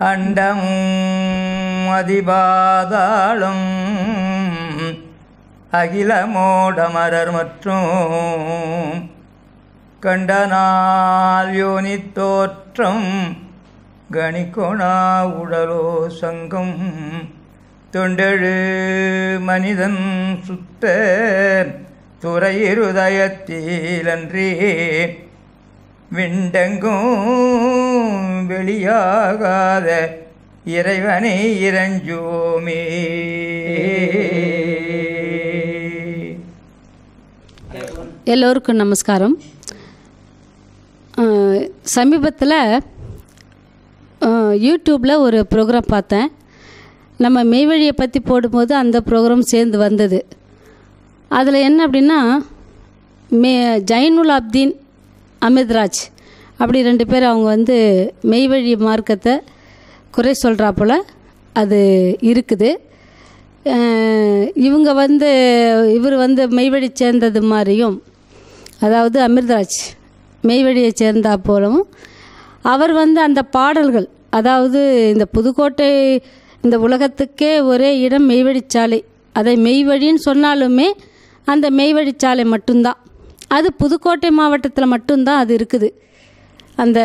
அண்டமும் அதிபாதாளம். அகிலமோடமரர் மற்றும் கண்டனால் யோனி தோற்றம். கணிக்கோணா உடலோ சங்கம். தொண்டெழு மனிதன் சுத்த துறையிருதயத்திலன்றே விண்டெங்கும் வெளியாகாத இறைவனை இறஞ்சோமே எல்லோருக்கும் நமஸ்காரம். சமீபத்தில் யூடியூப்பில் ஒரு ப்ரோக்ராம் பார்த்தேன். நம்ம மெய்வழியை பற்றி போடும்போது அந்த ப்ரோக்ராம் சேர்ந்து வந்தது. அதில் என்ன அப்படின்னா மே ஜைனுல் அப்தீன் அமித்ராஜ் அப்படி ரெண்டு பேர் அவங்க வந்து மெய்வழி மார்க்கத்தை குறை சொல்கிறாப்புல அது இருக்குது. இவங்க வந்து இவர் வந்து மெய்வழி சேர்ந்தது மாதிரியும் அதாவது அமிர்தராஜ் மெய்வழியை சேர்ந்தா போலவும் அவர் வந்து அந்த பாடல்கள் அதாவது இந்த புதுக்கோட்டை இந்த உலகத்துக்கே ஒரே இடம் மெய்வழிச்சாலை அதை மெய்வழின்னு சொன்னாலுமே அந்த மெய்வழிச்சாலை மட்டும்தான். அது புதுக்கோட்டை மாவட்டத்தில் மட்டும்தான் அது இருக்குது. அந்த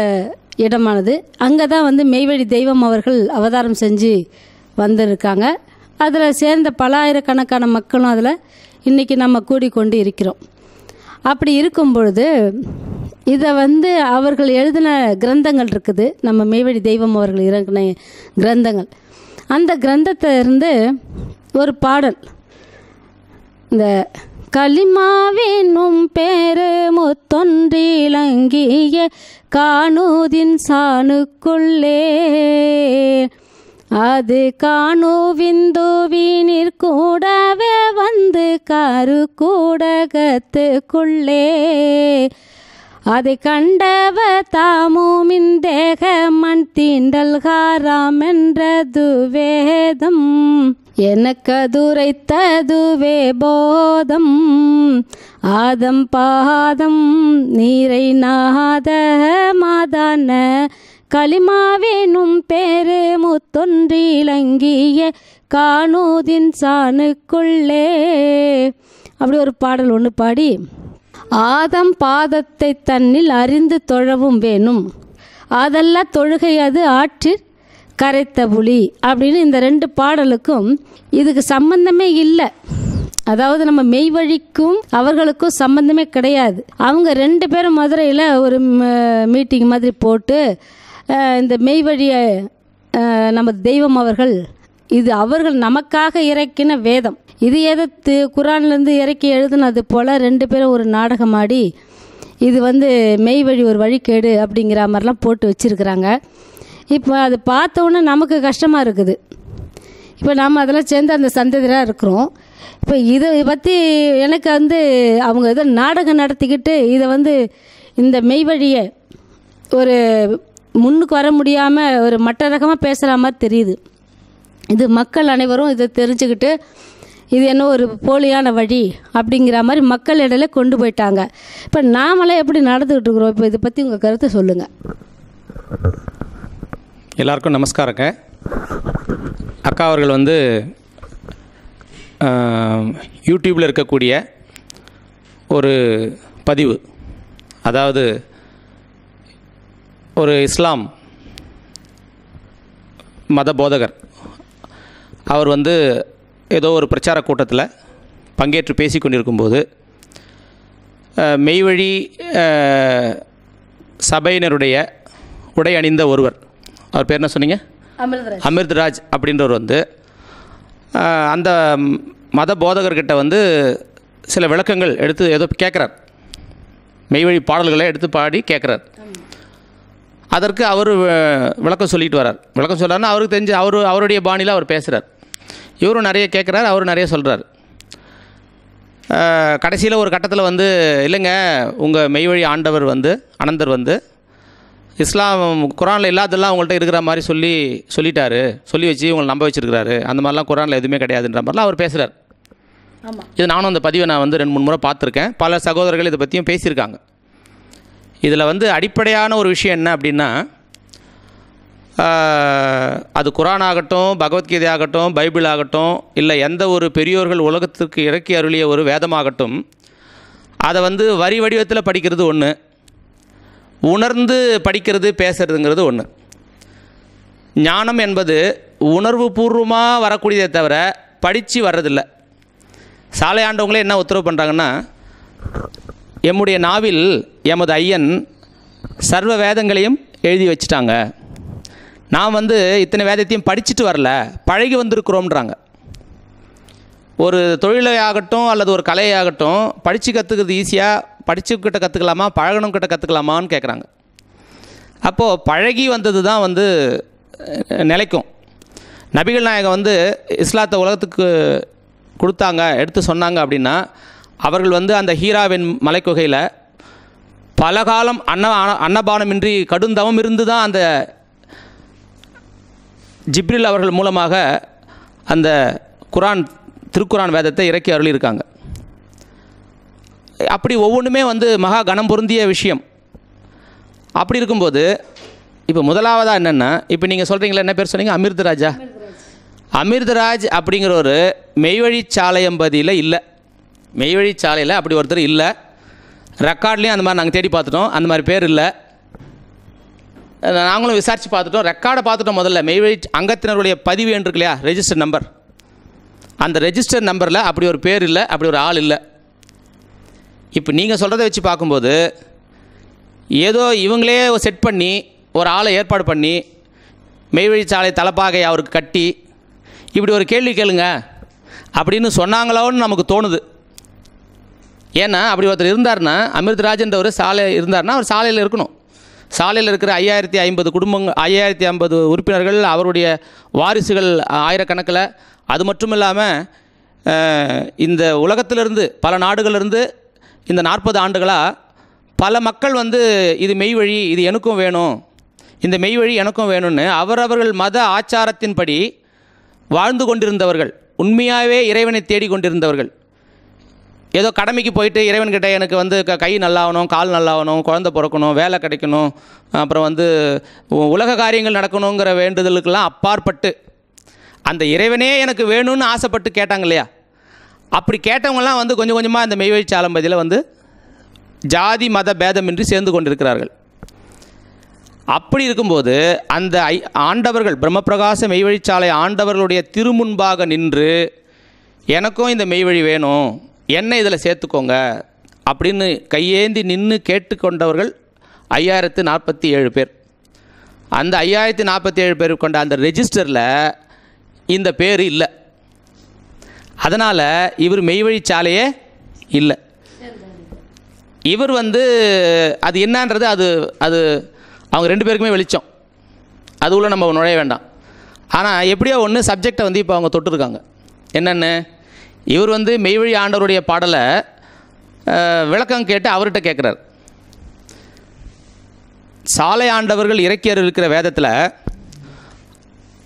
இடமானது. அங்கே தான் வந்து மெய்வழி தெய்வம் அவர்கள் அவதாரம் செஞ்சு வந்திருக்காங்க. அதில் சேர்ந்த பல ஆயிரக்கணக்கான மக்களும் அதில் இன்றைக்கி நம்ம கூடிக்கொண்டு இருக்கிறோம். அப்படி இருக்கும் பொழுது இதை வந்து அவர்கள் எழுதின கிரந்தங்கள் இருக்குது. நம்ம மெய்வழி தெய்வம் அவர்கள் இறங்கின கிரந்தங்கள். அந்த கிரந்தத்தை இருந்து ஒரு பாடல். இந்த களிமாவினும் பேரு முத்தொன்றிலங்கிய காணூதின் சாணுக்குள்ளே. அது காணுவிந்துவினிற் கூடவே வந்து கரு கூடகத்துக்குள்ளே. அதை கண்டவ தாமும் இந்தேக மண் தீண்டல்காராம் என்றது வேதம். எனக்கதுரைத்ததுவே போதம். ஆதம் பாதம் நீரை நாத மாதான களிமாவேனும் பேரு முத்தொன்றிலங்கிய காணூதின் சாணுக்குள்ளே. அப்படி ஒரு பாடல் ஒன்று பாடி. ஆதம் பாதத்தை தன்னில் அறிந்து தொழவும் வேணும். அதெல்லாம் தொழுகை அது ஆற்றிற் கரைத்த புலி. அப்படின்னு இந்த ரெண்டு பாடலுக்கும் இதுக்கு சம்பந்தமே இல்லை. அதாவது நம்ம மெய்வழிக்கும் அவர்களுக்கும் சம்பந்தமே கிடையாது. அவங்க ரெண்டு பேரும் மதுரையில் ஒரு மீட்டிங் மாதிரி போட்டு இந்த மெய்வழியை அஹ், நம்ம தெய்வம் அவர்கள் இது அவர்கள் நமக்காக இறக்கின வேதம். இது எதிர்த்து குரான்லேருந்து இறக்கி எழுதுனது போல் ரெண்டு பேரும் ஒரு நாடகம் ஆடி இது வந்து மெய் வழி ஒரு வழிகேடு அப்படிங்கிற மாதிரிலாம் போட்டு வச்சுருக்குறாங்க. இப்போ அது பார்த்தோன்னே நமக்கு கஷ்டமாக இருக்குது. இப்போ நாம் அதெல்லாம் சேர்ந்து அந்த சந்ததியாக இருக்கிறோம். இப்போ இதை பற்றி எனக்கு வந்து அவங்க ஏதோ நாடகம் நடத்திக்கிட்டு இதை வந்து இந்த மெய் வழியை ஒரு முன்னுக்கு வர முடியாமல் ஒரு மற்ற ரகமாக பேசுகிற மாதிரி தெரியுது. இது மக்கள் அனைவரும் இதை தெரிஞ்சுக்கிட்டு இது என்ன ஒரு போலியான வழி அப்படிங்கிற மாதிரி மக்கள் இடையில கொண்டு போயிட்டாங்க. இப்போ நாமளே எப்படி நடந்துக்கிட்டு இருக்கிறோம்? இப்போ இதை பற்றி உங்கள் கருத்தை சொல்லுங்கள் எல்லாருக்கும் நமஸ்காரங்க. அக்கா அவர்கள் வந்து யூடியூப்பில் இருக்கக்கூடிய ஒரு பதிவு. அதாவது ஒரு இஸ்லாம் மத போதகர். அவர் வந்து ஏதோ ஒரு பிரச்சார கூட்டத்தில் பங்கேற்று பேசி கொண்டிருக்கும்போது மெய்வழி சபையினருடைய உடை அணிந்த ஒருவர். அவர் பேர் என்ன சொன்னீங்க? அமிர்தராஜ். அமிர்தராஜ் அப்படின்றவர் வந்து அந்த மத போதகர்கிட்ட வந்து சில விளக்கங்கள் எடுத்து ஏதோ கேட்குறார் மெய்வழி பாடல்களை எடுத்து பாடி கேட்குறார் அதற்கு அவர் விளக்கம் சொல்லிட்டு வரார் விளக்கம் சொல்கிறாருன்னா அவருக்கு தெரிஞ்சு அவர் அவருடைய பாணியில் அவர் பேசுகிறார் இவரும் நிறைய கேட்குறாரு அவரும் நிறைய சொல்கிறார் கடைசியில் ஒரு கட்டத்தில் வந்து இல்லைங்க உங்கள் மெய்வழி ஆண்டவர் வந்து அனந்தர் வந்து இஸ்லாம் குரானில் இல்லாதெல்லாம் உங்கள்கிட்ட இருக்கிற மாதிரி சொல்லி சொல்லிட்டாரு. சொல்லி வச்சு உங்களை நம்ப வச்சிருக்கிறாரு. அந்த மாதிரிலாம் குரானில் எதுவுமே கிடையாதுன்ற மாதிரிலாம் அவர் பேசுகிறார் இது நானும் அந்த பதிவை நான் வந்து ரெண்டு மூணு முறை பார்த்துருக்கேன். பல சகோதரர்கள் இதை பற்றியும் பேசியிருக்காங்க. இதில் வந்து அடிப்படையான ஒரு விஷயம் என்ன அப்படின்னா அது குரான் ஆகட்டும் பகவத்கீதை ஆகட்டும் பைபிள் ஆகட்டும் இல்லை எந்த ஒரு பெரியோர்கள் உலகத்திற்கு இறக்கி அருளிய ஒரு வேதமாகட்டும் அதை வந்து வரி வடிவத்தில் படிக்கிறது ஒன்று உணர்ந்து படிக்கிறது பேசுறதுங்கிறது ஒன்று ஞானம் என்பது உணர்வு பூர்வமாக வரக்கூடியதே தவிர படித்து வர்றதில்லை. சாலை ஆண்டவங்களே என்ன உத்தரவு பண்ணுறாங்கன்னா எம்முடைய நாவில் எமது ஐயன் சர்வ வேதங்களையும் எழுதி வச்சிட்டாங்க. நான் வந்து இத்தனை வேதத்தையும் படிச்சுட்டு வரல பழகி வந்திருக்கிறோம்ன்றாங்க. ஒரு தொழிலை ஆகட்டும் அல்லது ஒரு கலையாகட்டும் படித்து கற்றுக்கிறது ஈஸியாக படிச்சுக்கிட்ட கற்றுக்கலாமா பழகணும் கிட்ட கற்றுக்கலாமான்னு கேட்குறாங்க அப்போது பழகி வந்தது தான் வந்து நிலைக்கும். நபிகள் நாயகம் வந்து இஸ்லாத்தை உலகத்துக்கு கொடுத்தாங்க எடுத்து சொன்னாங்க அப்படின்னா அவர்கள் வந்து அந்த ஹீராவின் மலைக்குகையில் பல காலம் அன்ன அன்னபானமின்றி கடுந்தவம் இருந்து தான் அந்த ஜிப்ரில் அவர்கள் மூலமாக அந்த குரான் திருக்குரான் வேதத்தை இறக்கி அருளியிருக்காங்க. அப்படி ஒவ்வொன்றுமே வந்து மகா கணம் பொருந்திய விஷயம். அப்படி இருக்கும்போது இப்போ முதலாவதாக என்னென்னா இப்போ நீங்கள் சொல்கிறீங்களா என்ன பேர் சொன்னீங்க? அமிர்தராஜா அமிர்தராஜ் அப்படிங்கிற ஒரு மெய்வழி சாலையம்பதியில் இல்லை. மெய்வழி சாலையில் அப்படி ஒருத்தர் இல்லை. ரெக்கார்ட்லேயும் அந்த மாதிரி நாங்கள் தேடி பார்த்துட்டோம். அந்த மாதிரி பேர் இல்லை. நாங்களும் விசாரித்து பார்த்துட்டோம். ரெக்கார்டை பார்த்துட்டோம் முதல்ல. மெய்வழி அங்கத்தினருடைய பதிவு என்று இல்லையா? ரெஜிஸ்டர் நம்பர் அந்த ரெஜிஸ்டர் நம்பரில் அப்படி ஒரு பேர் இல்லை அப்படி ஒரு ஆள் இல்லை. இப்போ நீங்கள் சொல்கிறத வச்சு பார்க்கும்போது ஏதோ இவங்களே செட் பண்ணி ஒரு ஆளை ஏற்பாடு பண்ணி மெய்வழிச்சாலை தலப்பாகை அவருக்கு கட்டி இப்படி ஒரு கேள்வி கேளுங்க. அப்படின்னு சொன்னாங்களோன்னு நமக்கு தோணுது. ஏன்னா அப்படி ஒருத்தர் இருந்தார்னா அமிர்தராஜன்றவர் சாலை இருந்தார்னா அவர் சாலையில் இருக்கணும். சாலையில் இருக்கிற ஐயாயிரத்தி ஐம்பது குடும்பங்கள் ஐயாயிரத்தி ஐம்பது உறுப்பினர்கள் அவருடைய வாரிசுகள் ஆயிரக்கணக்கில். அது மட்டும் இல்லாமல் இந்த உலகத்திலிருந்து பல நாடுகளிலிருந்து இந்த நாற்பது ஆண்டுகளாக பல மக்கள் வந்து இது மெய் வழி இது எனக்கும் வேணும். இந்த மெய் வழி எனக்கும் வேணும்னு அவரவர்கள் மத ஆச்சாரத்தின்படி வாழ்ந்து கொண்டிருந்தவர்கள் உண்மையாகவே இறைவனை தேடிக் கொண்டிருந்தவர்கள். ஏதோ கடமைக்கு போயிட்டு இறைவன்கிட்ட எனக்கு வந்து க கை நல்லாகணும் கால் நல்லாகணும் குழந்த பிறக்கணும் வேலை கிடைக்கணும் அப்புறம் வந்து உலக காரியங்கள் நடக்கணுங்கிற வேண்டுதலுக்கெல்லாம் அப்பாற்பட்டு அந்த இறைவனே எனக்கு வேணும்னு ஆசைப்பட்டு கேட்டாங்க இல்லையா? அப்படி கேட்டவங்கலாம் வந்து கொஞ்சம் கொஞ்சமாக அந்த மெய்வழி சாலம்பதியில் வந்து ஜாதி மத பேதமின்றி சேர்ந்து கொண்டிருக்கிறார்கள். அப்படி இருக்கும்போது அந்த ஐ ஆண்டவர்கள் பிரம்மபிரகாச மெய்வழிச்சாலை ஆண்டவர்களுடைய திருமுன்பாக நின்று எனக்கும் இந்த மெய்வழி வேணும் என்னை இதில் சேர்த்துக்கோங்க அப்படின்னு கையேந்தி நின்று கேட்டுக்கொண்டவர்கள் ஐயாயிரத்து நாற்பத்தி ஏழு பேர். அந்த ஐயாயிரத்தி நாற்பத்தி ஏழு பேர் கொண்ட அந்த ரெஜிஸ்டரில் இந்த பேர் இல்லை. அதனால் இவர் மெய்வழிச்சாலையே இல்லை. இவர் வந்து அது என்னன்றது அது அது அவங்க ரெண்டு பேருக்குமே வெளிச்சம். அது உள்ள நம்ம நுழைய வேண்டாம். ஆனால் எப்படியோ ஒன்று சப்ஜெக்டை வந்து இப்போ அவங்க தொட்டிருக்காங்க. என்னென்னு? இவர் வந்து மெய்வழி ஆண்டவருடைய பாடலை விளக்கம் கேட்டு அவர்கிட்ட கேட்குறார். சாலை ஆண்டவர்கள் இறக்கியர் இருக்கிற வேதத்தில்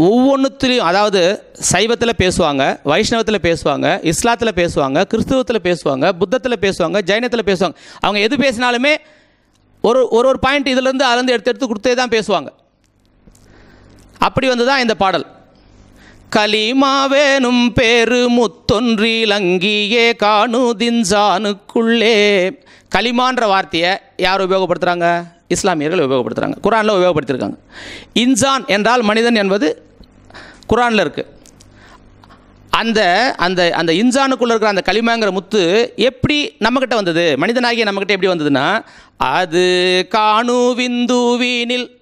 ஒவ்வொன்றுத்துலேயும் அதாவது சைவத்தில் பேசுவாங்க வைஷ்ணவத்தில் பேசுவாங்க இஸ்லாத்தில் பேசுவாங்க கிறிஸ்துவத்தில் பேசுவாங்க புத்தத்தில் பேசுவாங்க ஜைனத்தில் பேசுவாங்க. அவங்க எது பேசினாலுமே ஒரு ஒரு ஒரு பாயிண்ட் இதுலேருந்து அதுலேருந்து எடுத்து எடுத்து கொடுத்தே தான் பேசுவாங்க. அப்படி வந்து தான் இந்த பாடல். கலிமாவேனும் பேரு முத்தொன்றிலங்கியே காணுதின்சானுக்குள்ளே கலிமான்ற வார்த்தையை யார் உபயோகப்படுத்துகிறாங்க இஸ்லாமியர்கள் உபயோகப்படுத்துகிறாங்க குரானில் உபயோகப்படுத்தியிருக்காங்க. இன்சான் என்றால் மனிதன் என்பது குரானில் இருக்குது அந்த அந்த அந்த இன்சானுக்குள்ளே இருக்கிற அந்த களிமாங்கிற முத்து எப்படி நம்மக்கிட்ட வந்தது? மனிதனாகிய நம்மக்கிட்ட எப்படி வந்ததுன்னா அது காணு விந்துவீனில்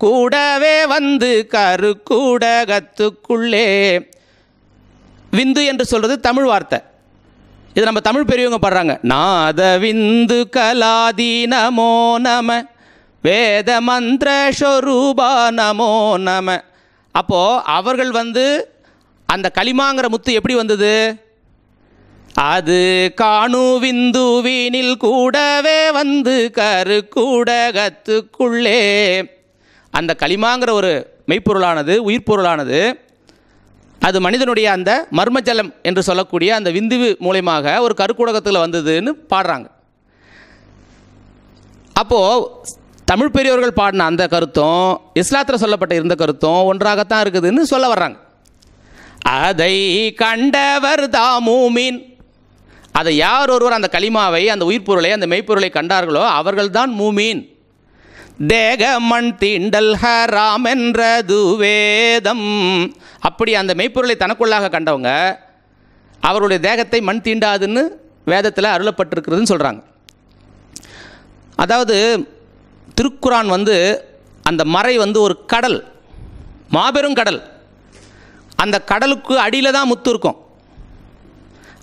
கூடவே வந்து கருக்கூடகத்துக்குள்ளே. விந்து என்று சொல்கிறது தமிழ் வார்த்தை. இது நம்ம தமிழ் பெரியவங்க பாடுறாங்க. நாத விந்து கலாதி நமோ நம வேத மந்திர ஸ்வரூபா நமோ நம. அப்போது அவர்கள் வந்து அந்த களிமாங்கிற முத்து எப்படி வந்தது? அது காணு விந்துவினில் கூடவே வந்து கரு கூட கத்துக்குள்ளே அந்த களிமாங்கிற ஒரு மெய்ப்பொருளானது உயிர்ப்பொருளானது அது மனிதனுடைய அந்த மர்மஜலம் என்று சொல்லக்கூடிய அந்த விந்து மூலயமாக ஒரு கருக்கூடகத்தில் வந்ததுன்னு பாடுறாங்க. அப்போது தமிழ் பெரியவர்கள் பாடின அந்த கருத்தும் இஸ்லாத்தில் சொல்லப்பட்ட இருந்த கருத்தும் ஒன்றாகத்தான் இருக்குதுன்னு சொல்ல வர்றாங்க. அதை கண்டவர் தாமூமின் அதை யார் ஒருவர் அந்த களிமாவை அந்த உயிர்ப்பொருளை அந்த மெய்ப்பொருளை கண்டார்களோ அவர்கள்தான் மூமீன். தேக மண் தீண்டல் ஹராம் என்றது வேதம். அப்படி அந்த மெய்ப்பொருளை தனக்குள்ளாக கண்டவங்க அவருடைய தேகத்தை மண் தீண்டாதுன்னு வேதத்தில் அருளப்பட்டிருக்கிறதுன்னு சொல்கிறாங்க அதாவது திருக்குரான் வந்து அந்த மறை வந்து ஒரு கடல் மாபெரும் கடல். அந்த கடலுக்கு அடியில் தான் முத்து இருக்கும்.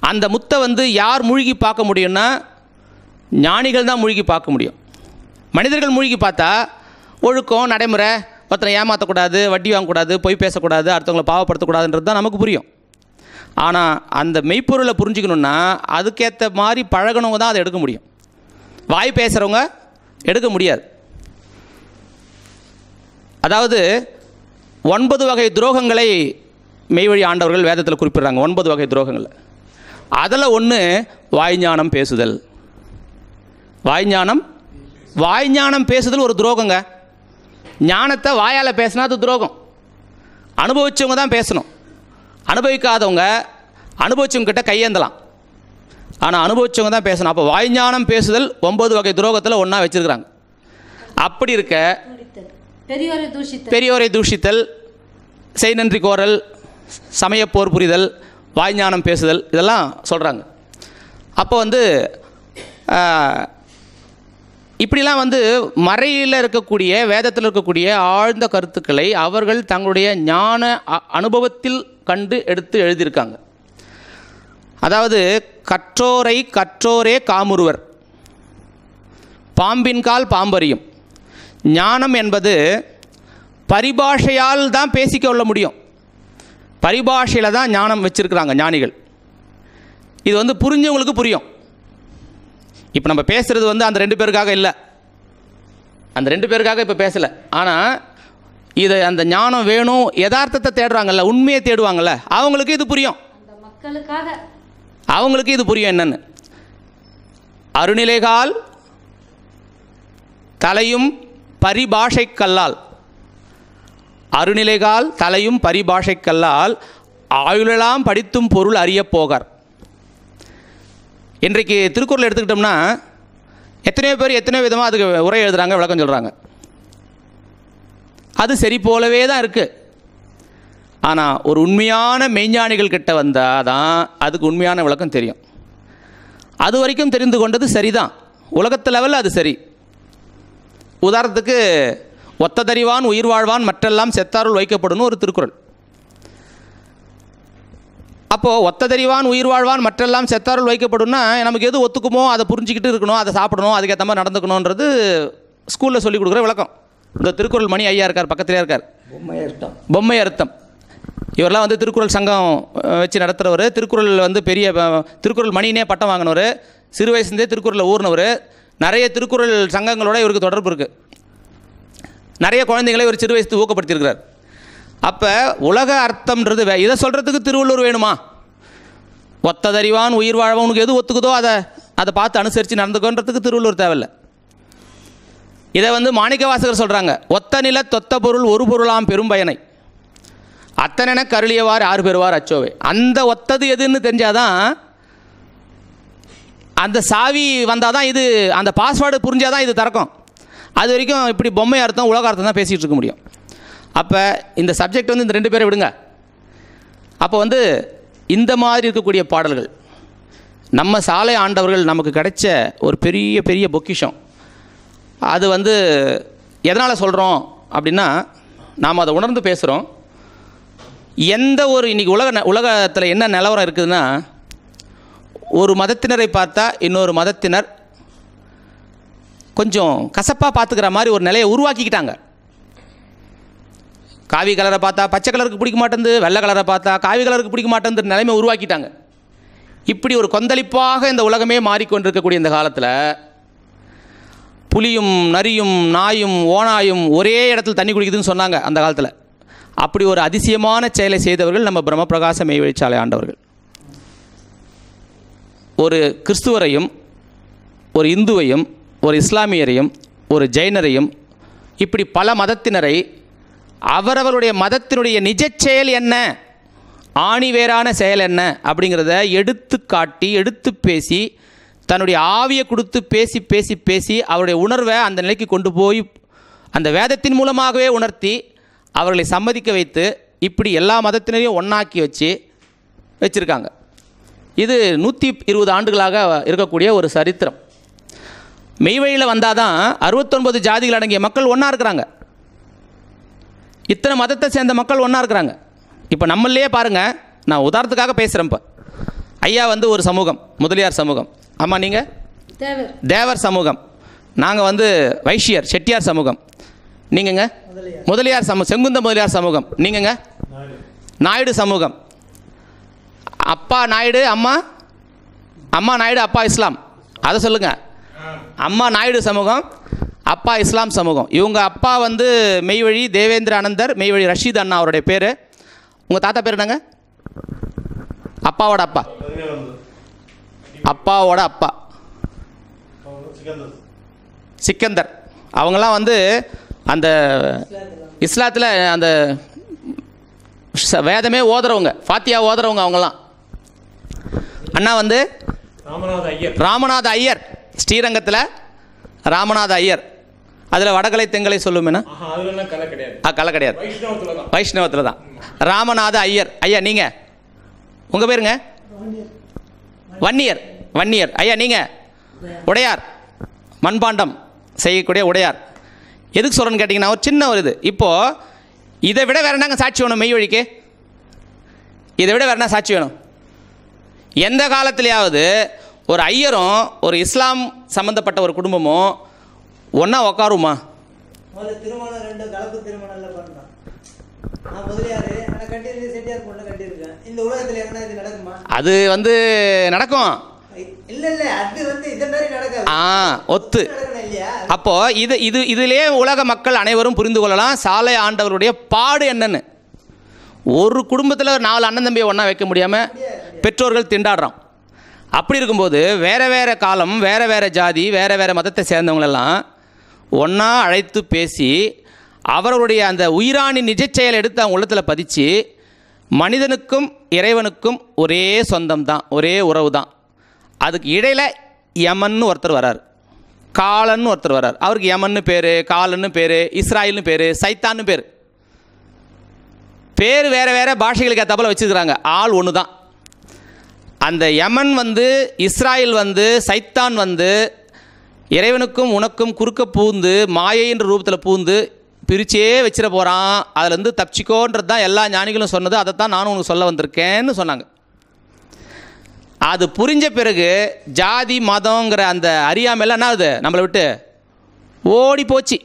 அந்த முத்தை வந்து யார் மூழ்கி பார்க்க முடியும்னா ஞானிகள் தான் மூழ்கி பார்க்க முடியும். மனிதர்கள் மூழ்கி பார்த்தா ஒழுக்கம் நடைமுறை ஒருத்தனை ஏமாற்றக்கூடாது வட்டி வாங்கக்கூடாது பொய் பேசக்கூடாது அடுத்தவங்களை பாவப்படுத்தக்கூடாதுன்றது தான் நமக்கு புரியும். ஆனால் அந்த மெய்ப்பொருளை புரிஞ்சுக்கணுன்னா அதுக்கேற்ற மாதிரி பழகினவங்க தான் அதை எடுக்க முடியும். வாய் பேசுகிறவங்க எடுக்க முடியாது. அதாவது ஒன்பது வகை துரோகங்களை மெய்வழி ஆண்டவர்கள் வேதத்தில் குறிப்பிடுறாங்க ஒன்பது வகை துரோகங்கள். அதில் ஒன்று வாய்ஞானம் பேசுதல். வாய்ஞானம் வாய்ஞானம் பேசுதல் ஒரு துரோகங்க. ஞானத்தை வாயால் பேசினா அது துரோகம். அனுபவிச்சவங்க தான் பேசணும். அனுபவிக்காதவங்க அனுபவிச்சவங்க கிட்ட கையேந்தலாம். ஆனால் அனுபவிச்சவங்க தான் பேசணும். அப்போ வாய்ஞானம் பேசுதல் ஒன்பது வகை துரோகத்தில் ஒன்றா வச்சுருக்கிறாங்க. அப்படி இருக்க பெரியோரை தூஷித்த பெரியோரை தூஷித்தல் செய் நன்றி கோரல் சமய போர் புரிதல் வாய்ஞானம் பேசுதல் இதெல்லாம் சொல்கிறாங்க அப்போ வந்து இப்படிலாம் வந்து மறையில் இருக்கக்கூடிய வேதத்தில் இருக்கக்கூடிய ஆழ்ந்த கருத்துக்களை அவர்கள் தங்களுடைய ஞான அ- அனுபவத்தில் கண்டு எடுத்து எழுதியிருக்காங்க. அதாவது கற்றோரை கற்றோரே காமுறுவர். பாம்பின் கால் பாம்பறியும். ஞானம் என்பது பரிபாஷையால் தான் பேசிக்கொள்ள முடியும். பரிபாஷையில் தான் ஞானம் வச்சுருக்கிறாங்க ஞானிகள். இது வந்து புரிஞ்சவங்களுக்கு புரியும். இப்போ நம்ம பேசுகிறது வந்து அந்த ரெண்டு பேருக்காக இல்லை. அந்த ரெண்டு பேருக்காக இப்போ பேசலை. ஆனால் இதை அந்த ஞானம் வேணும் யதார்த்தத்தை தேடுறாங்கல்ல உண்மையை தேடுவாங்கல்ல அவங்களுக்கு இது புரியும். அவங்களுக்கு இது புரியும் என்னன்னு. அருணிலைகால் தலையும் பரிபாஷை கல்லால். அருணிலைகால் தலையும் பரிபாஷை கல்லால் ஆயுளெல்லாம் படித்தும் பொருள் அறியப் போகார். இன்றைக்கு திருக்குறள் எடுத்துக்கிட்டோம்னா எத்தனையோ பேர் எத்தனையோ விதமாக அதுக்கு உரை எழுதுறாங்க விளக்கம் சொல்கிறாங்க அது சரி போலவே தான் இருக்குது ஆனால் ஒரு உண்மையான மெய்ஞானிகள் கிட்ட வந்தால் தான் அதுக்கு உண்மையான விளக்கம் தெரியும். அது வரைக்கும் தெரிந்து கொண்டது சரிதான். உலகத்து லெவலில் அது சரி. உதாரணத்துக்கு ஒத்ததறிவான் உயிர் வாழ்வான் மற்றெல்லாம் செத்தாருள் வைக்கப்படும் ஒரு திருக்குறள். அப்போது ஒத்ததறிவான் உயிர் வாழ்வான் மற்றெல்லாம் செத்தாருள் வைக்கப்படும்னா நமக்கு எது ஒத்துக்குமோ அதை புரிஞ்சுக்கிட்டு இருக்கணும் அதை சாப்பிடணும் அதுக்கேற்ற மாதிரி நடந்துக்கணுன்றது ஸ்கூலில் சொல்லிக் கொடுக்குற விளக்கம். இந்த திருக்குறள் மணி ஐயா இருக்கார் பக்கத்திலே இருக்கார். பொம்மை அர்த்தம். பொம்மை அர்த்தம். இவரெல்லாம் வந்து திருக்குறள் சங்கம் வச்சு நடத்துகிறவர் திருக்குறள் வந்து பெரிய திருக்குறள் மணினே பட்டம் வாங்கினவர். சிறு வயசுலேருந்தே திருக்குறளில் ஊர்னவர் நிறைய திருக்குறள் சங்கங்களோட இவருக்கு தொடர்பு இருக்குது நிறைய குழந்தைகளை இவர் சிறு வயசு ஊக்கப்படுத்தியிருக்கிறார். அப்போ உலக அர்த்தம்ன்றது வே இதை சொல்கிறதுக்கு திருவள்ளுவர் வேணுமா? ஒத்ததறிவான் உயிர் வாழ்வான் உனக்கு எது ஒத்துக்குதோ அதை அதை பார்த்து அனுசரித்து நடந்துக்கோன்றதுக்கு திருவள்ளுவர் தேவையில்லை. இதை வந்து மாணிக்க வாசகர் சொல்கிறாங்க ஒத்த நில தொத்த பொருள் ஒரு பொருளாம் பெரும் பயனை. அத்தனை கருளியவார் ஆறு பெறுவார் அச்சோவே. அந்த ஒத்தது எதுன்னு தெரிஞ்சாதான் அந்த சாவி வந்தால் தான் இது அந்த பாஸ்வேர்டு புரிஞ்சாதான் இது திறக்கும். அது வரைக்கும் இப்படி பொம்மை அர்த்தம் உலக அர்த்தம் தான் பேசிகிட்டு இருக்க முடியும். அப்போ இந்த சப்ஜெக்ட் வந்து இந்த ரெண்டு பேரை விடுங்க. அப்போ வந்து இந்த மாதிரி இருக்கக்கூடிய பாடல்கள் நம்ம சாலை ஆண்டவர்கள் நமக்கு கிடைச்ச ஒரு பெரிய பெரிய பொக்கிஷம். அது வந்து எதனால் சொல்கிறோம் அப்படின்னா நாம் அதை உணர்ந்து பேசுகிறோம் எந்த ஒரு இன்றைக்கி உலக ந- உலகத்தில் என்ன நிலவரம் இருக்குதுன்னா ஒரு மதத்தினரை பார்த்தா இன்னொரு மதத்தினர் கொஞ்சம் கசப்பாக பார்த்துக்கிற மாதிரி ஒரு நிலையை உருவாக்கிக்கிட்டாங்க. காவி கலரை பார்த்தா பச்சை கலருக்கு பிடிக்க மாட்டேங்குது வெள்ளை கலரை பார்த்தா காவி கலருக்கு பிடிக்க மாட்டேங்குது நிலைமை உருவாக்கிட்டாங்க. இப்படி ஒரு கொந்தளிப்பாக இந்த உலகமே மாறிக்கொண்டிருக்கக்கூடிய இந்த காலத்தில் புலியும் நரியும் நாயும் ஓனாயும் ஒரே இடத்துல தண்ணி குடிக்குதுன்னு சொன்னாங்க அந்த காலத்தில். அப்படி ஒரு அதிசயமான செயலை செய்தவர்கள் நம்ம பிரம்மபிரகாச மெய்வழிச்சாலை ஆண்டவர்கள். ஒரு கிறிஸ்துவரையும் ஒரு இந்துவையும் ஒரு இஸ்லாமியரையும் ஒரு ஜெயினரையும் இப்படி பல மதத்தினரை அவரவருடைய மதத்தினுடைய நிஜ செயல் என்ன? ஆணிவேரான செயல் என்ன? அப்படிங்கிறத எடுத்து காட்டி எடுத்து பேசி தன்னுடைய ஆவியை கொடுத்து பேசி பேசி பேசி அவருடைய உணர்வை அந்த நிலைக்கு கொண்டு போய் அந்த வேதத்தின் மூலமாகவே உணர்த்தி அவர்களை சம்மதிக்க வைத்து இப்படி எல்லா மதத்தினரையும் ஒன்றாக்கி வச்சு வச்சுருக்காங்க. இது நூற்றி இருபது ஆண்டுகளாக இருக்கக்கூடிய ஒரு சரித்திரம். மெய்வழியில் வந்தால் தான் அறுபத்தொன்பது ஜாதிகள் அடங்கிய மக்கள் ஒன்றா இருக்கிறாங்க. இத்தனை மதத்தை சேர்ந்த மக்கள் ஒன்றா இருக்கிறாங்க. இப்போ நம்மளையே பாருங்கள் நான் உதாரணத்துக்காக பேசுகிறேன் இப்போ. ஐயா வந்து ஒரு சமூகம் முதலியார் சமூகம். ஆமாம் நீங்கள் தேவர். தேவர் சமூகம். நாங்கள் வந்து வைஷ்யர் செட்டியார் சமூகம். நீங்கங்க? முதலியார். சமூகம் செங்குந்த முதலியார் சமூகம். நீங்கங்க? நாயுடு. சமூகம். அப்பா நாயுடு அம்மா? அம்மா நாயுடு அப்பா இஸ்லாம். அதை சொல்லுங்க. அம்மா நாயுடு சமூகம் அப்பா இஸ்லாம் சமூகம். இவங்க அப்பா வந்து மெய்வழி தேவேந்திர அனந்தர் மெய்வழி ரஷீத் அண்ணா அவருடைய பேர். உங்கள் தாத்தா பேர் என்னங்க? அப்பாவோட அப்பா. அப்பாவோட அப்பா. சிக்கந்தர். அவங்கெல்லாம் வந்து அந்த இஸ்லாத்தில் அந்த வேதமே ஓதுறவங்க ஃபாத்தியா ஓதுறவங்க அவங்கெல்லாம். அண்ணா வந்து ராமநாத ஐயர். ராமநாத ஐயர். ஸ்ரீரங்கத்தில் ராமநாத ஐயர். அதில் வடகலை தெங்கலை சொல்லுமேனா? ஆ கலை கிடையாது. வைஷ்ணவத்துல தான். வைஷ்ணவத்தில் தான் ராமநாத ஐயர். ஐயா நீங்கள் உங்கள் பேருங்க? வன்னியர். வன்னியர். ஐயா நீங்கள் உடையார். மண்பாண்டம் செய்யக்கூடிய உடையார். எதுக்கு சொல்கிறேன்னு கேட்டிங்கன்னா ஒரு சின்ன ஒரு இது. இப்போது இதை விட வேறு என்னங்க சாட்சி வேணும் மெய் வழிக்கு இதை விட வேறு என்ன சாட்சி வேணும்? எந்த காலத்துலையாவது ஒரு ஐயரும் ஒரு இஸ்லாம் சம்மந்தப்பட்ட ஒரு குடும்பமும் ஒன்றா உக்காருமா? திருமணம் ரெண்டு கலப்பு திருமணம்ல அது வந்து நடக்கும். ஒத்து. அப்போ இது இது இதிலே உலக மக்கள் அனைவரும் புரிந்து கொள்ளலாம். சாலை ஆண்டவருடைய பாடு என்னன்னு. ஒரு குடும்பத்தில் நாலு அண்ணன் தம்பியை ஒன்றா வைக்க முடியாமல் பெற்றோர்கள் திண்டாடுறோம் அப்படி இருக்கும்போது வேற வேற காலம் வேற வேற ஜாதி வேற வேற மதத்தை சேர்ந்தவங்களெல்லாம் ஒன்றா அழைத்து பேசி அவர்களுடைய அந்த உயிராணி நிஜச் செயலை எடுத்து அவங்க உள்ளத்தில் பதிச்சு மனிதனுக்கும் இறைவனுக்கும் ஒரே சொந்தம் தான் ஒரே உறவு தான் அதுக்கு இடையில் யமன்னு ஒருத்தர் வரார். காலன்னு ஒருத்தர் வரார். அவருக்கு யமன்னு பேர் காலன்னு பேர் இஸ்ராயல்னு பேர் சைத்தான்னு பேர். பேர் வேறு வேறு பாஷைகளுக்கு ஏற்றாப்புல வச்சுருக்கிறாங்க. ஆள் ஒன்று தான் அந்த யமன் வந்து இஸ்ராயல் வந்து சைத்தான் வந்து இறைவனுக்கும் உனக்கும் குறுக்க பூந்து மாயைன்ற ரூபத்தில் பூந்து பிரிச்சே வச்சிட போகிறான் அதுலேருந்து தப்பிச்சிக்கோன்றது தான் எல்லா ஞானிகளும் சொன்னது. அதை தான் நானும் உனக்கு சொல்ல வந்திருக்கேன்னு சொன்னாங்க. அது புரிஞ்ச பிறகு ஜாதி மதங்கிற அந்த அறியாமையெல்லாம் என்ன ஆகுது? நம்மளை விட்டு ஓடி போச்சு.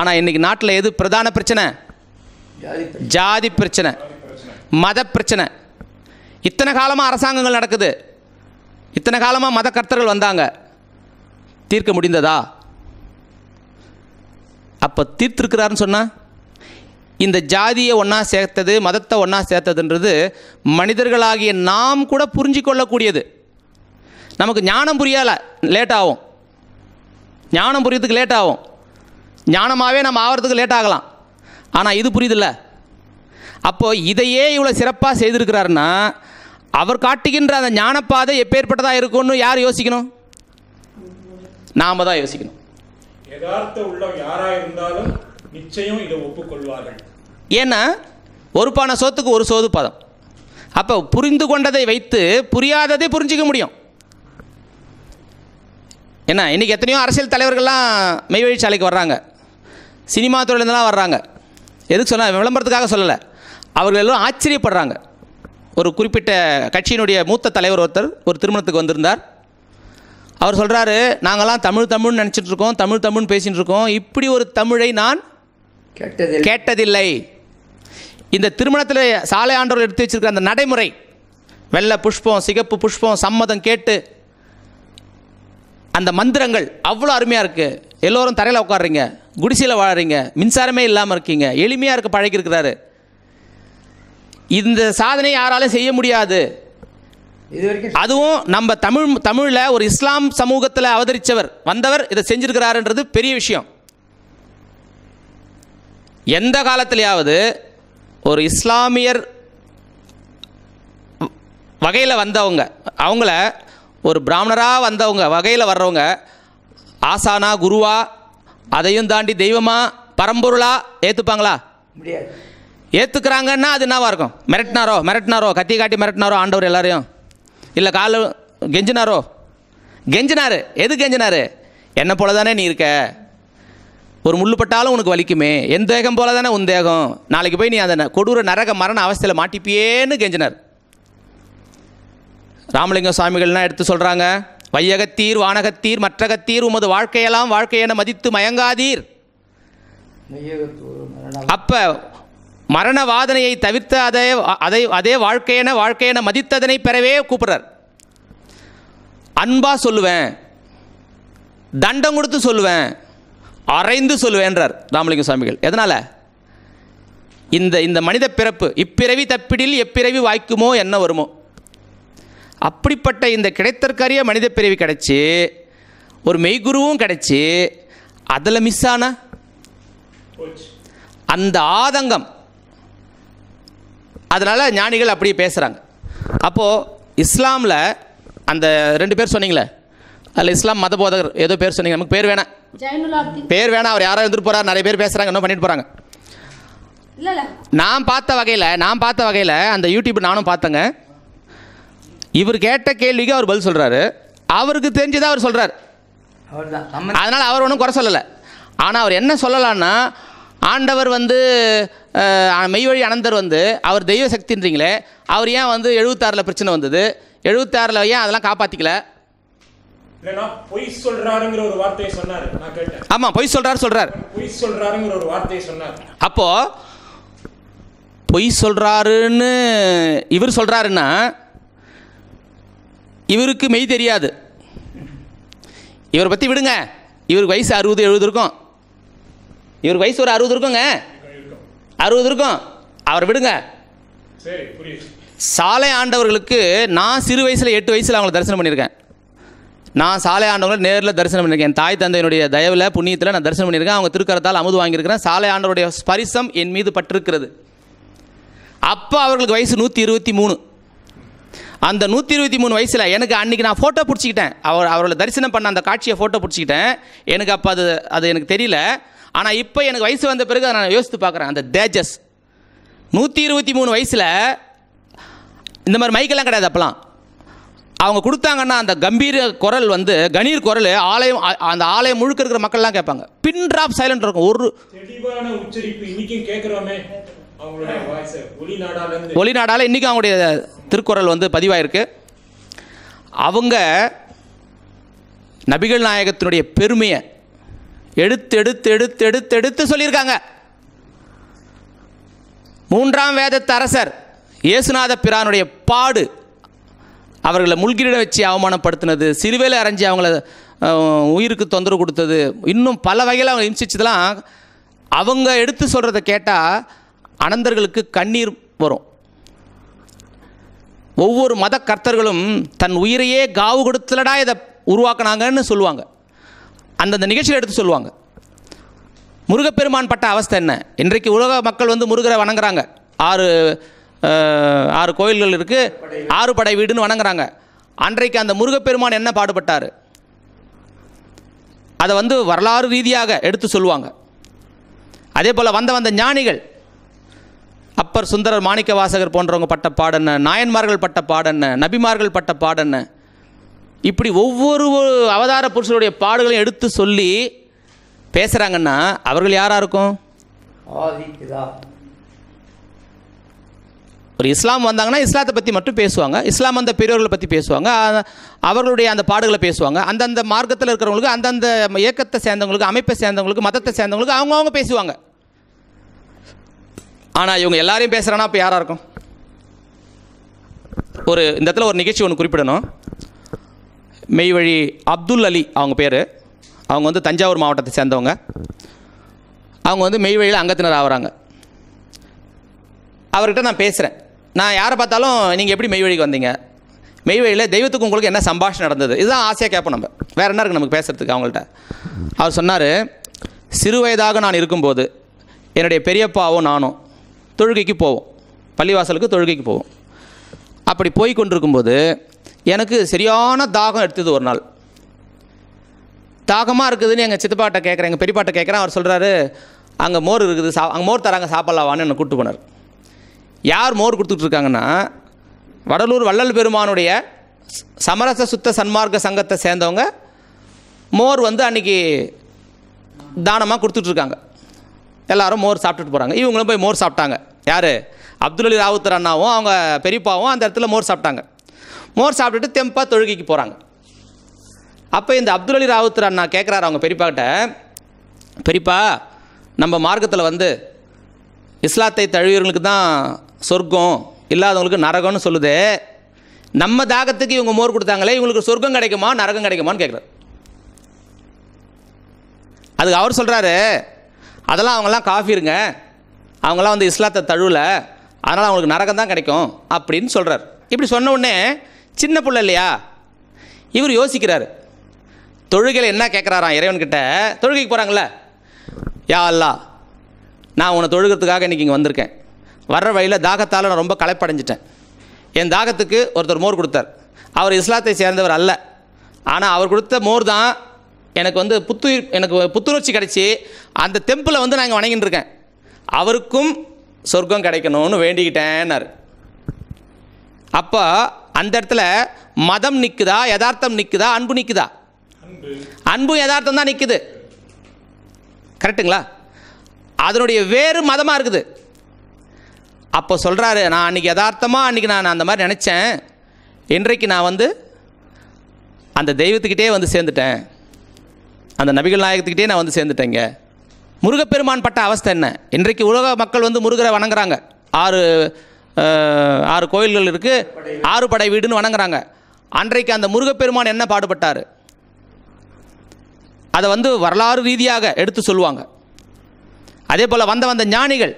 ஆனால் இன்னைக்கு நாட்டில் எது பிரதான பிரச்சனை? ஜாதி பிரச்சனை. மத பிரச்சனை. இத்தனை காலமாக அரசாங்கங்கள் நடக்குது. இத்தனை காலமாக மத கர்த்தர்கள் வந்தாங்க. தீர்க்க முடிந்ததா? அப்போ தீர்த்திருக்கிறாருன்னு சொன்னால் இந்த ஜாதியை ஒன்றா சேர்த்தது மதத்தை ஒன்றா சேர்த்ததுன்றது மனிதர்களாகிய நாம் கூட புரிஞ்சு கொள்ளக்கூடியது நமக்கு ஞானம் புரியலை லேட் ஆகும். ஞானம் புரியறதுக்கு லேட் ஆகும். ஞானமாகவே நம்ம ஆகிறதுக்கு லேட் ஆகலாம். ஆனால் இது புரியுதில்ல. அப்போது இதையே இவ்வளோ சிறப்பாக செய்திருக்கிறாருன்னா அவர் காட்டுகின்ற அந்த ஞானப்பாதை எப்பேற்பட்டதாக இருக்கும்னு யார் யோசிக்கணும்? நாம தான் யோசிக்கணும். யதார்த்த உள்ளம் யாரா இருந்தாலும் நிச்சயம் இதை ஒப்புக்கொள்வார்கள். ஏன்னா ஒரு பானை சோத்துக்கு ஒரு சோது பதம். அப்போ புரிந்து கொண்டதை வைத்து புரியாததை புரிஞ்சிக்க முடியும். என்ன இன்றைக்கி எத்தனையோ அரசியல் தலைவர்கள்லாம் மெய்வழிச்சாலைக்கு வர்றாங்க. சினிமா துறையிலேருந்துலாம் வர்றாங்க. எதுக்கு சொன்ன விளம்பரத்துக்காக சொல்லலை. அவர்கள் எல்லாம் ஆச்சரியப்படுறாங்க. ஒரு குறிப்பிட்ட கட்சியினுடைய மூத்த தலைவர் ஒருத்தர் ஒரு திருமணத்துக்கு வந்திருந்தார். அவர் சொல்கிறாரு நாங்கள்லாம் தமிழ் தமிழ்னு நினச்சிட்டு இருக்கோம் தமிழ் தமிழ்னு பேசிகிட்டு இருக்கோம். இப்படி ஒரு தமிழை நான் கெட்டதில் கேட்டதில்லை. இந்த திருமணத்தில் சாலை ஆண்டவர் எடுத்து வச்சிருக்கிற அந்த நடைமுறை வெள்ளை புஷ்பம் சிகப்பு புஷ்பம் சம்மதம் கேட்டு அந்த மந்திரங்கள் அவ்வளோ அருமையாக இருக்குது எல்லோரும் தரையில் உட்காடுறீங்க குடிசையில் வாழறீங்க மின்சாரமே இல்லாமல் இருக்கீங்க எளிமையாக இருக்க பழகியிருக்கிறாரு. இந்த சாதனை யாராலும் செய்ய முடியாது. அதுவும் நம்ம தமிழ் தமிழில் ஒரு இஸ்லாம் சமூகத்தில் அவதரித்தவர் வந்தவர் இதை செஞ்சிருக்கிறாருன்றது பெரிய விஷயம். எந்த காலத்திலேயாவது ஒரு இஸ்லாமியர் வகையில் வந்தவங்க அவங்கள ஒரு பிராமணராக வந்தவங்க வகையில் வர்றவங்க ஆசானா குருவா அதையும் தாண்டி தெய்வமா பரம்பொருளா ஏற்றுப்பாங்களா முடியாது. ஏற்றுக்கிறாங்கன்னா அது என்னவா இருக்கும்? மிரட்டினாரோ? மிரட்டினாரோ? கத்தி காட்டி மிரட்டினாரோ ஆண்டவர் எல்லாரையும்? இல்லை கால கெஞ்சினாரோ? கெஞ்சினாரு. எது கெஞ்சினாரு? என்ன போல தானே நீ இருக்க? ஒரு முள்ளு பட்டாலும் உனக்கு வலிக்குமே. என் தேகம் போல தானே உன் தேகம்? நாளைக்கு போய் நீ அந்த கொடூர நரக மரண அவஸ்தையில் மாட்டிப்பியேன்னு கெஞ்சினார். ராமலிங்க சுவாமிகள்லாம் எடுத்து சொல்கிறாங்க வையகத்தீர் வானகத்தீர் மற்றகத்தீர் உமது வாழ்க்கையெல்லாம் வாழ்க்கையென மதித்து மயங்காதீர். அப்ப மரண வாதனையை தவிர்த்த அதே அதை அதே வாழ்க்கையென வாழ்க்கையென மதித்ததனை பெறவே கூப்பிடுறார். அன்பா சொல்லுவேன். தண்டம் கொடுத்து சொல்லுவேன். அரைந்து சொல்லுவேன்றார் ராமலிங்க சுவாமிகள். எதனால? இந்த இந்த மனித பிறப்பு இப்பிறவி தப்பிடில் எப்பிறவி வாய்க்குமோ என்ன வருமோ? அப்படிப்பட்ட இந்த கிடைத்தற்கரிய மனித பிறவி கிடைச்சி ஒரு மெய்குருவும் கிடைச்சி அதில் மிஸ் ஆன? அந்த ஆதங்கம் அதனால் ஞானிகள் அப்படியே பேசுகிறாங்க அப்போது இஸ்லாமில் அந்த ரெண்டு பேர் சொன்னீங்களே அதில் இஸ்லாம் மத போதகர் ஏதோ பேர் சொன்னீங்க நமக்கு பேர் வேணாம். பேர் வேணாம் அவர் யாரோ இருந்துட்டு போகிறார் நிறைய பேர் பேசுகிறாங்க என்ன பண்ணிட்டு போகிறாங்க நான் பார்த்த வகையில் நான் பார்த்த வகையில் அந்த யூடியூப் நானும் பார்த்தேங்க. இவர் கேட்ட கேள்விக்கு அவர் பதில் சொல்கிறாரு அவருக்கு தெரிஞ்சதை அவர் சொல்கிறார் அதனால் அவர் ஒன்றும் குறை சொல்லலை. ஆனால் அவர் என்ன சொல்லலான்னா ஆண்டவர் வந்து மெய்வழி அனந்தர் வந்து அவர் தெய்வ சக்தின்றீங்களே அவர் ஏன் வந்து எழுபத்தாறில் பிரச்சனை வந்தது? எழுபத்தாறில் ஏன் அதெல்லாம் காப்பாற்றிக்கல பொய் சொல்றாருங்கிற ஒரு வார்த்தையை சொன்னாரு. நான் கேட்டேன். ஆமாம் பொய் சொல்கிறார் சொல்கிறார் பொய் சொல்றாருங்கிற ஒரு வார்த்தையை சொன்னார். அப்போது பொய் சொல்கிறாருன்னு இவர் சொல்கிறாருன்னா இவருக்கு மெய் தெரியாது. இவரை பற்றி விடுங்க. இவருக்கு வயசு அறுபது எழுபது இருக்கும். இவருக்கு வயசு ஒரு அறுபது இருக்குங்க. அறுபது இருக்கும். அவரை விடுங்க. சாலை ஆண்டவர்களுக்கு நான் சிறு வயசில் எட்டு வயசில் அவங்கள தரிசனம் பண்ணியிருக்கேன். நான் சாலை ஆண்டவங்களை நேரில் தரிசனம் பண்ணியிருக்கேன். என் தாய் தந்தையினுடைய தயவில் புண்ணியத்தில் நான் தரிசனம் பண்ணியிருக்கேன். அவங்க திருக்கரத்தால் அமுது வாங்கியிருக்கிறேன். சாலை ஆண்டவருடைய ஸ்பரிசம் என் மீது பட்டிருக்கிறது. அப்போ அவர்களுக்கு வயசு நூற்றி இருபத்தி மூணு. அந்த நூற்றி இருபத்தி மூணு வயசில் எனக்கு அன்றைக்கி நான் ஃபோட்டோ பிடிச்சிக்கிட்டேன். அவர் அவரோட தரிசனம் பண்ண அந்த காட்சியை ஃபோட்டோ பிடிச்சிக்கிட்டேன். எனக்கு அப்போ அது அது எனக்கு தெரியல. ஆனால் இப்போ எனக்கு வயசு வந்த பிறகு அதை நான் யோசித்து பார்க்குறேன். அந்த தேஜஸ். நூற்றி இருபத்தி மூணு வயசில் இந்த மாதிரி மைக்கெல்லாம் கிடையாது அப்போலாம் அவங்க கொடுத்தாங்கன்னா அந்த கம்பீர குரல் வந்து கணீர் குரல் ஆலயம் அந்த ஆலயம் முழுக்க இருக்கிற மக்கள்லாம் கேட்பாங்க. பின் ட்ராப் சைலண்ட் இருக்கும். ஒரு ஒளிநாடால் இன்றைக்கும் அவங்களுடைய திருக்குறள் வந்து பதிவாயிருக்கு. அவங்க நபிகள் நாயகத்தினுடைய பெருமையை எடுத்து எடுத்து எடுத்து எடுத்து எடுத்து சொல்லியிருக்காங்க. மூன்றாம் வேதத்த அரசர் இயேசுநாத பிரானுடைய பாடு அவர்களை முள்கிரிட வச்சு அவமானப்படுத்தினது சிறுவேல அரைஞ்சி அவங்கள உயிருக்கு தொந்தரவு கொடுத்தது இன்னும் பல வகையில் அவங்க இம்சிச்சதெல்லாம் அவங்க எடுத்து சொல்கிறத கேட்டால் அனந்தர்களுக்கு கண்ணீர் வரும். ஒவ்வொரு மத கர்த்தர்களும் தன் உயிரையே காவு கொடுத்துலடா இதை உருவாக்குனாங்கன்னு சொல்லுவாங்க. அந்தந்த நிகழ்ச்சியில் எடுத்து சொல்லுவாங்க. முருகப்பெருமான் பட்ட அவஸ்தை என்ன? இன்றைக்கு உலக மக்கள் வந்து முருகரை வணங்குறாங்க. ஆறு ஆறு கோயில்கள் இருக்குது ஆறு படை வீடுன்னு வணங்குறாங்க. அன்றைக்கு அந்த முருகப்பெருமான் என்ன பாடுபட்டார்? அதை வந்து வரலாறு ரீதியாக எடுத்து சொல்லுவாங்க. அதே போல் வந்த வந்த ஞானிகள் அப்பர் சுந்தரர் மாணிக்க வாசகர் போன்றவங்க பட்ட பாடென்ன நாயன்மார்கள் பட்ட பாடென்ன நபிமார்கள் பட்ட பாடென்ன இப்படி ஒவ்வொரு அவதார புருஷருடைய பாடுகளையும் எடுத்து சொல்லி பேசுகிறாங்கன்னா அவர்கள் யாராக இருக்கும் ஒரு இஸ்லாம் வந்தாங்கன்னா இஸ்லாத்தை பற்றி மட்டும் பேசுவாங்க. இஸ்லாம் வந்த பெரியவர்களை பற்றி பேசுவாங்க. அவர்களுடைய அந்த பாடுகளை பேசுவாங்க. அந்தந்த மார்க்கத்தில் இருக்கிறவங்களுக்கு அந்தந்த இயக்கத்தை சேர்ந்தவங்களுக்கு அமைப்பை சேர்ந்தவங்களுக்கு மதத்தை சேர்ந்தவங்களுக்கு அவங்கவுங்க பேசுவாங்க. ஆனால் இவங்க எல்லாரையும் பேசுகிறானா அப்போ யாராக இருக்கும் ஒரு இந்த இடத்துல ஒரு நிகழ்ச்சி ஒன்று குறிப்பிடணும். மெய்வழி அப்துல் அலி அவங்க பேர். அவங்க வந்து தஞ்சாவூர் மாவட்டத்தை சேர்ந்தவங்க. அவங்க வந்து மெய்வழியில் அங்கத்தினர் ஆகிறாங்க. அவர்கிட்ட நான் பேசுகிறேன் நான் யாரை பார்த்தாலும் நீங்கள் எப்படி மெய்வழிக்கு வந்தீங்க? மெய்வழியில் தெய்வத்துக்கு உங்களுக்கு என்ன சம்பாஷணம் நடந்தது? இதுதான் ஆசையாக கேட்போம் நம்ம. வேறு என்ன இருக்குது நமக்கு பேசுகிறதுக்கு அவங்கள்ட்ட? அவர் சொன்னார் சிறு வயதாக நான் இருக்கும்போது என்னுடைய பெரியப்பாவும் நானும் தொழுகைக்கு போவோம். பள்ளிவாசலுக்கு தொழுகைக்கு போவோம். அப்படி போய் கொண்டிருக்கும்போது எனக்கு சரியான தாகம் எடுத்தது ஒரு நாள். தாகமாக இருக்குதுன்னு எங்கள் சித்தப்பாட்ட கேட்குறேன் எங்கள் பெரியப்பாட்ட கேட்குறேன் அவர் சொல்கிறாரு அங்கே மோர் இருக்குது சா அங்கே மோர் தராங்க சாப்பிட்லாவான்னு என்னை கூப்பிட்டு போனார். யார் மோர் கொடுத்துட்ருக்காங்கன்னா வடலூர் வள்ளல் பெருமானுடைய சமரச சுத்த சன்மார்க்க சங்கத்தை சேர்ந்தவங்க மோர் வந்து அன்றைக்கி தானமாக கொடுத்துட்ருக்காங்க எல்லாரும் மோர் சாப்பிட்டுட்டு போகிறாங்க இவங்களும் போய் மோர் சாப்பிட்டாங்க. யார்? அப்துல் அலி ராவுத்தர் அண்ணாவும் அவங்க பெரியப்பாவும் அந்த இடத்துல மோர் சாப்பிட்டாங்க. மோர் சாப்பிட்டுட்டு தெம்பாக தொழுகைக்கு போகிறாங்க அப்போ இந்த அப்துல் அலி ராவுத்தர் அண்ணா கேட்குறாரு அவங்க பெரியப்பாக்கிட்ட பெரியப்பா நம்ம மார்க்கத்தில் வந்து இஸ்லாத்தை தழுவியவர்களுக்கு தான் சொர்க்கம் இல்லாதவங்களுக்கு நரகம்னு சொல்லுது. நம்ம தாகத்துக்கு இவங்க மோர் கொடுத்தாங்களே இவங்களுக்கு சொர்க்கம் கிடைக்குமா நரகம் கிடைக்குமான்னு கேட்குறாரு அதுக்கு அவர் சொல்கிறாரு அதெல்லாம் அவங்கெல்லாம் காஃபிருங்க. அவங்கெல்லாம் வந்து இஸ்லாத்தை தழுவல. அதனால் அவங்களுக்கு நரகம் தான் கிடைக்கும். அப்படின்னு சொல்கிறார் இப்படி சொன்ன உடனே சின்ன பிள்ளை இல்லையா? இவர் யோசிக்கிறார். தொழுகையில் என்ன கேட்குறாராம் இறைவன்கிட்ட? தொழுகைக்கு போகிறாங்களே யா அல்லா நான் உன்னை தொழுகிறதுக்காக இன்றைக்கி இங்கே வந்திருக்கேன். வர்ற வழியில் தாகத்தால் நான் ரொம்ப களைப்படைஞ்சிட்டேன். என் தாகத்துக்கு ஒருத்தர் மோர் கொடுத்தார். அவர் இஸ்லாத்தை சேர்ந்தவர் அல்ல. ஆனால் அவர் கொடுத்த மோர் தான் எனக்கு வந்து புத்துயிர் எனக்கு புத்துணர்ச்சி கிடைச்சி அந்த டெம்பிளை வந்து நான் இங்கே இருக்கேன் அவருக்கும் சொர்க்கம் கிடைக்கணும்னு வேண்டிக்கிட்டேன்னார். அப்போ அந்த இடத்துல மதம் நிற்குதா யதார்த்தம் நிற்குதா அன்பு நிற்குதா அன்பு யதார்த்தம் தான் நிற்குது கரெக்டுங்களா அதனுடைய வேறு மதமாக இருக்குது. அப்போ சொல்கிறாரு நான் அன்றைக்கி யதார்த்தமாக அன்றைக்கி நான் அந்த மாதிரி நினச்சேன். இன்றைக்கு நான் வந்து அந்த தெய்வத்துக்கிட்டே வந்து சேர்ந்துட்டேன். அந்த நபிகள் நாயகத்துக்கிட்டே நான் வந்து சேர்ந்துட்டேங்க. முருகப்பெருமான் பட்ட அவஸ்தை என்ன? இன்றைக்கு உலக மக்கள் வந்து முருகரை வணங்குறாங்க. ஆறு ஆறு கோயில்கள் இருக்குது ஆறு படை வீடுன்னு வணங்குறாங்க. அன்றைக்கு அந்த முருகப்பெருமான் என்ன பாடுபட்டார்? அதை வந்து வரலாறு ரீதியாக எடுத்து சொல்லுவாங்க. அதே போல் வந்த வந்த ஞானிகள்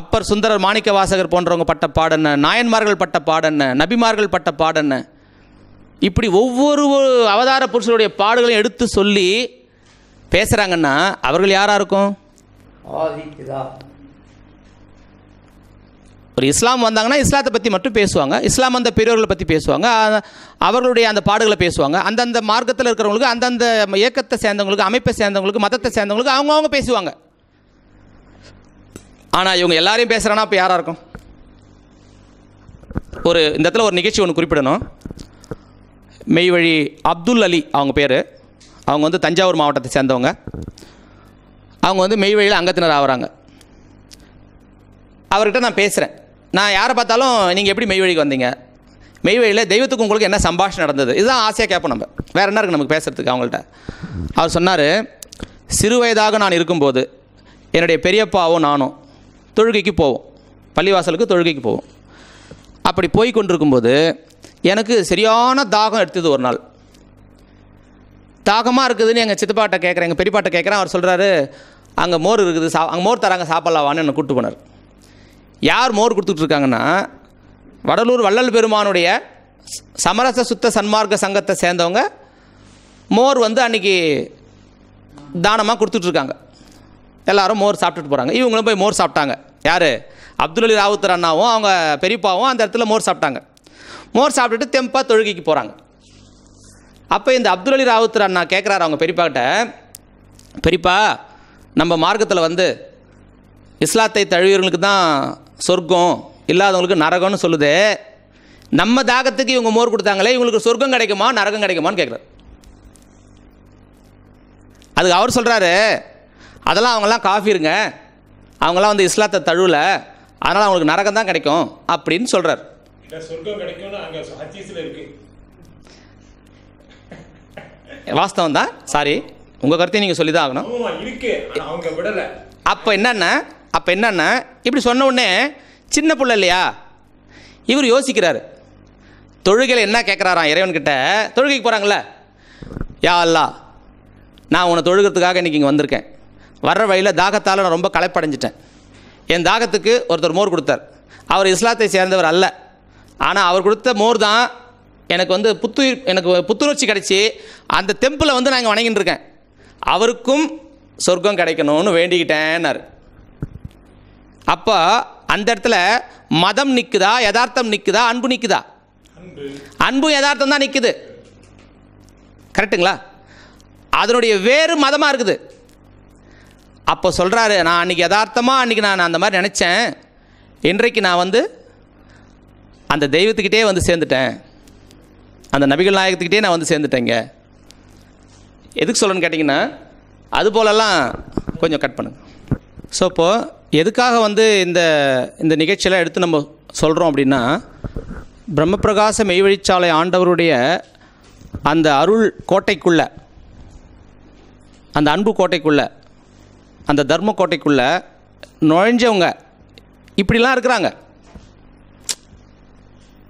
அப்பர் சுந்தரர் மாணிக்க வாசகர் போன்றவங்க பட்ட பாடென்ன நாயன்மார்கள் பட்ட பாடென்ன நபிமார்கள் பட்ட பாடென்ன இப்படி ஒவ்வொரு அவதார புருஷருடைய பாடுகளையும் எடுத்து சொல்லி பேசுகிறாங்கன்னா அவர்கள் யாராக இருக்கும்? ஒரு இஸ்லாம் வந்தாங்கன்னா இஸ்லாத்தை பற்றி மட்டும் பேசுவாங்க. இஸ்லாம் அந்த பெரியவர்களை பற்றி பேசுவாங்க. அவர்களுடைய அந்த பாடுகளை பேசுவாங்க. அந்தந்த மார்க்கத்தில் இருக்கிறவங்களுக்கு அந்தந்த இயக்கத்தை சேர்ந்தவங்களுக்கு அமைப்பை சேர்ந்தவங்களுக்கு மதத்தை சேர்ந்தவங்களுக்கு அவங்கவுங்க பேசுவாங்க. ஆனால் இவங்க எல்லாரையும் பேசுகிறான்னா அப்போ யாராக இருக்கும்? ஒரு இந்த இடத்துல ஒரு நிகழ்ச்சி ஒன்று குறிப்பிடணும். மெய்வழி அப்துல் அலி அவங்க பேர். அவங்க வந்து தஞ்சாவூர் மாவட்டத்தை சேர்ந்தவங்க. அவங்க வந்து மெய்வழியில் அங்கத்தினர் ஆகிறாங்க. அவர்கிட்ட நான் பேசுகிறேன் நான் யாரை பார்த்தாலும் நீங்கள் எப்படி மெய்வழிக்கு வந்தீங்க? மெய்வழியில் தெய்வத்துக்கு உங்களுக்கு என்ன சம்பாஷணம் நடந்தது? இதுதான் ஆசையாக கேட்போம் நம்ம. வேறு என்ன இருக்குது நமக்கு பேசுகிறதுக்கு அவங்கள்ட்ட? அவர் சொன்னார் சிறு வயதாக நான் இருக்கும்போது என்னுடைய பெரியப்பாவும் நானும் தொழுகைக்கு போவோம். பள்ளிவாசலுக்கு தொழுகைக்கு போவோம். அப்படி போய் கொண்டிருக்கும்போது எனக்கு சரியான தாகம் எடுத்தது ஒரு நாள். தாகமாக இருக்குதுன்னு எங்கள் சித்தப்பாட்ட கேட்குறேன் எங்கள் பெரியப்பாட்ட கேட்குறேன் அவர் சொல்கிறாரு அங்கே மோர் இருக்குது சா அங்கே மோர் தராங்க சாப்பிட்லாவான்னு என்னை கூப்பிட்டு போனார். யார் மோர் கொடுத்துட்ருக்காங்கன்னா வடலூர் வள்ளல் பெருமானுடைய சமரச சுத்த சன்மார்க்க சங்கத்தை சேர்ந்தவங்க மோர் வந்து அன்றைக்கி தானமாக கொடுத்துட்ருக்காங்க. எல்லாரும் மோர் சாப்பிட்டுட்டு போகிறாங்க இவங்களும் போய் மோர் சாப்பிட்டாங்க. யார்? அப்துல் அலி ராவுத்தர் அண்ணாவும் அவங்க பெரியப்பாவும் அந்த இடத்துல மோர் சாப்பிட்டாங்க. மோர் சாப்பிட்டுட்டு தெம்பா தொழுகைக்கு போகிறாங்க அப்போ இந்த அப்துல் அலி ராவுத்தர் அண்ணா கேட்குறாரு அவங்க பெரியப்பாக்கிட்ட பெரியப்பா நம்ம மார்க்கத்தில் வந்து இஸ்லாத்தை தழுவியவர்களுக்கு தான் சொர்க்கம் இல்லாதவங்களுக்கு நரகம்னு சொல்லுது. நம்ம தாகத்துக்கு இவங்க மோர் கொடுத்தாங்களே இவங்களுக்கு சொர்க்கம் கிடைக்குமா நரகம் கிடைக்குமான்னு கேட்குறாரு. அதுக்கு அவர் சொல்கிறாரு அதெல்லாம் அவங்கெல்லாம் காஃபிருங்க அவங்கெல்லாம் வந்து இஸ்லாத்தை தழுவல. அதனால் அவங்களுக்கு நரகம் தான் கிடைக்கும் அப்படின்னு சொல்கிறார் வாஸ்தவம் தான் சாரி உங்கள் கருத்தையும் நீங்கள் சொல்லி தான் ஆகணும் அப்போ என்னென்ன அப்போ என்னென்னா இப்படி சொன்ன உடனே சின்ன பிள்ளை இல்லையா? இவர் யோசிக்கிறாரு. தொழுகையில் என்ன கேட்குறாராம் இறைவன்கிட்ட? தொழுகைக்கு போகிறாங்களே யா அல்லா நான் உன்னை தொழுகிறதுக்காக இன்றைக்கி இங்கே வந்திருக்கேன். வர்ற வழியில் தாகத்தால் நான் ரொம்ப களைப்படைஞ்சிட்டேன். என் தாகத்துக்கு ஒருத்தர் மோர் கொடுத்தார். அவர் இஸ்லாத்தை சேர்ந்தவர் அல்ல. ஆனால் அவர் கொடுத்த மோர் தான் எனக்கு வந்து புத்துயிர் எனக்கு புத்துணர்ச்சி கிடைச்சி அந்த டெம்பிளை வந்து நான் இங்கே வணங்கிட்டு இருக்கேன். அவருக்கும் சொர்க்கம் கிடைக்கணும்னு வேண்டிக்கிட்டேன்னாரு. அப்போ அந்த இடத்துல மதம் நிற்குதா யதார்த்தம் நிற்குதா அன்பு நிற்குதா அன்பு. யதார்த்தம் தான் நிற்குது கரெக்டுங்களா அதனுடைய வேறு மதமாக இருக்குது. அப்போ சொல்கிறாரு நான் அன்றைக்கி யதார்த்தமாக அன்றைக்கி நான் அந்த மாதிரி நினச்சேன். இன்றைக்கு நான் வந்து அந்த தெய்வத்துக்கிட்டே வந்து சேர்ந்துட்டேன். அந்த நபிகள் நாயகத்துக்கிட்டே நான் வந்து சேர்ந்துட்டேங்க. எதுக்கு சொல்லணும்னு கேட்டிங்கன்னா அது போலலாம் கொஞ்சம் கட் பண்ணுங்க. ஸோ இப்போது எதுக்காக வந்து இந்த இந்த நிகழ்ச்சியெல்லாம் எடுத்து நம்ம சொல்கிறோம் அப்படின்னா பிரம்மபிரகாச மெய்வழிச்சாலை ஆண்டவருடைய அந்த அருள் கோட்டைக்குள்ள அந்த அன்பு கோட்டைக்குள்ள அந்த தர்ம கோட்டைக்குள்ள நுழைஞ்சவங்க இப்படிலாம் இருக்கிறாங்க.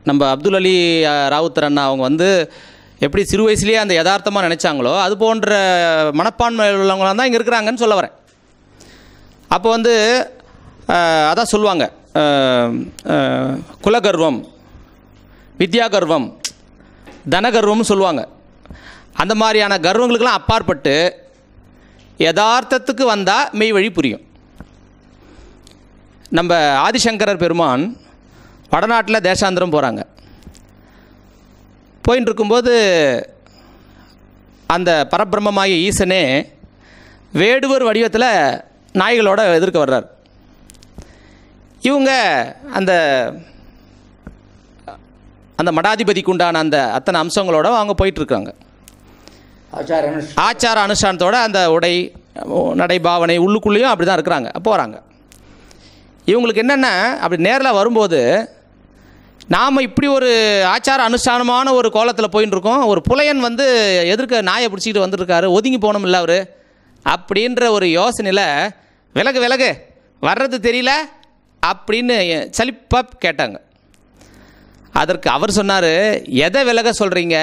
நம்ம அப்துல் அலி ராவுத்தர் அண்ணா அவங்க வந்து எப்படி சிறு வயசுலேயே அந்த யதார்த்தமாக நினச்சாங்களோ அது போன்ற மனப்பான்மை உள்ளவங்களாம் தான் இங்கே இருக்கிறாங்கன்னு சொல்ல வரேன். அப்போ வந்து அதான் சொல்லுவாங்க. குலகர்வம் வித்யா கர்வம் தனகர்வம்னு சொல்லுவாங்க. அந்த மாதிரியான கர்வங்களுக்கெல்லாம் அப்பாற்பட்டு யதார்த்தத்துக்கு வந்தால் மெய் வழி புரியும். நம்ம ஆதிசங்கரர் பெருமான் வடநாட்டில் தேசாந்திரம் போகிறாங்க போயின்னு இருக்கும்போது அந்த பரபிரம்மமாகிய ஈசனே வேடுவர் வடிவத்தில் நாய்களோட எதிர்க்க வர்றார். இவங்க அந்த அந்த மடாதிபதிக்கு உண்டான அந்த அத்தனை அம்சங்களோட அவங்க போயிட்டுருக்காங்க. ஆச்சார அனுஷ்டானத்தோட அந்த உடை நடை பாவனை உள்ளுக்குள்ளேயும் அப்படி தான் இருக்கிறாங்க போகிறாங்க இவங்களுக்கு என்னென்ன அப்படி நேரில் வரும்போது நாம் இப்படி ஒரு ஆச்சார அனுஷ்டானமான ஒரு கோலத்தில் போயின்னு இருக்கோம் ஒரு புலையன் வந்து எதிர்க்க நாயை பிடிச்சிக்கிட்டு வந்திருக்காரு ஒதுங்கி போகணும் இல்லை அவர். அப்படின்ற ஒரு யோசனையில் விலகு விலகு. வர்றது தெரியல அப்படின்னு சலிப்பாக கேட்டாங்க. அதற்கு அவர் சொன்னார் எதை விலக சொல்கிறீங்க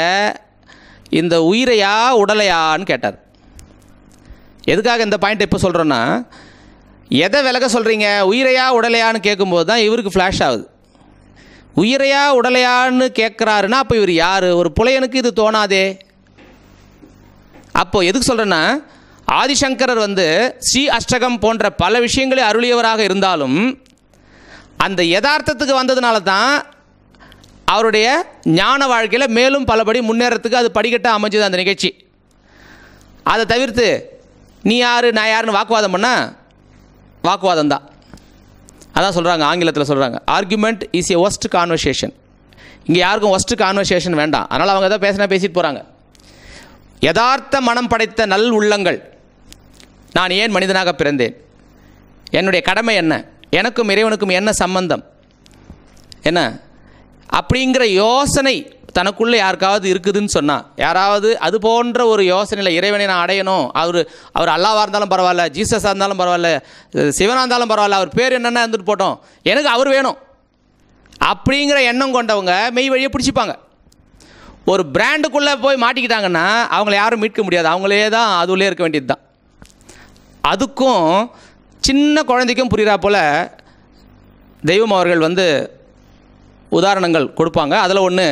இந்த உயிரையா உடலையான்னு கேட்டார். எதுக்காக இந்த பாயிண்ட் இப்போ சொல்கிறோன்னா எதை விலக சொல்கிறீங்க உயிரையா உடலையான்னு கேட்கும்போது தான் இவருக்கு ஃப்ளாஷ் ஆகுது. உயிரையா உடலையான்னு கேட்குறாருன்னா அப்போ இவர் யார்? ஒரு புலையனுக்கு இது தோணாதே. அப்போது எதுக்கு சொல்கிறேன்னா ஆதிசங்கரர் வந்து ஸ்ரீ அஷ்டகம் போன்ற பல விஷயங்களை அருளியவராக இருந்தாலும் அந்த யதார்த்தத்துக்கு வந்ததுனால தான் அவருடைய ஞான வாழ்க்கையில் மேலும் பலபடி முன்னேறத்துக்கு அது படிக்கட்டாக அமைஞ்சது அந்த நிகழ்ச்சி. அதை தவிர்த்து நீ யார் நான் யாருன்னு வாக்குவாதம் பண்ணால் வாக்குவாதம் தான் அதான் சொல்கிறாங்க ஆங்கிலத்தில் சொல்கிறாங்க argument is a worst conversation இங்கே யாருக்கும் ஒஸ்ட் கான்வர்சேஷன் வேண்டாம். அதனால் அவங்க எதாவது பேசினா பேசிட்டு போகிறாங்க யதார்த்த மனம் படைத்த நல் உள்ளங்கள். நான் ஏன் மனிதனாக பிறந்தேன்? என்னுடைய கடமை என்ன? எனக்கும் இறைவனுக்கும் என்ன சம்பந்தம்? என்ன? அப்படிங்கிற யோசனை தனக்குள்ளே யாருக்காவது இருக்குதுன்னு சொன்னால் யாராவது அது போன்ற ஒரு யோசனையில் இறைவனை நான் அடையணும் அவர் அவர் அல்லாவாக இருந்தாலும் பரவாயில்ல ஜீசஸாக இருந்தாலும் பரவாயில்ல சிவனாக இருந்தாலும் பரவாயில்ல அவர் பேர் என்னென்ன இருந்துட்டு போட்டோம் எனக்கு அவர் வேணும். அப்படிங்கிற எண்ணம் கொண்டவங்க மெய் வழியை பிடிச்சிப்பாங்க. ஒரு பிராண்டுக்குள்ளே போய் மாட்டிக்கிட்டாங்கன்னா அவங்கள யாரும் மீட்க முடியாது. அவங்களே தான் அதுள்ளே இருக்க வேண்டியது தான் அதுக்கும் சின்ன குழந்தைக்கும் புரிகிறா போல் தெய்வம் அவர்கள் வந்து உதாரணங்கள் கொடுப்பாங்க. அதில் ஒன்று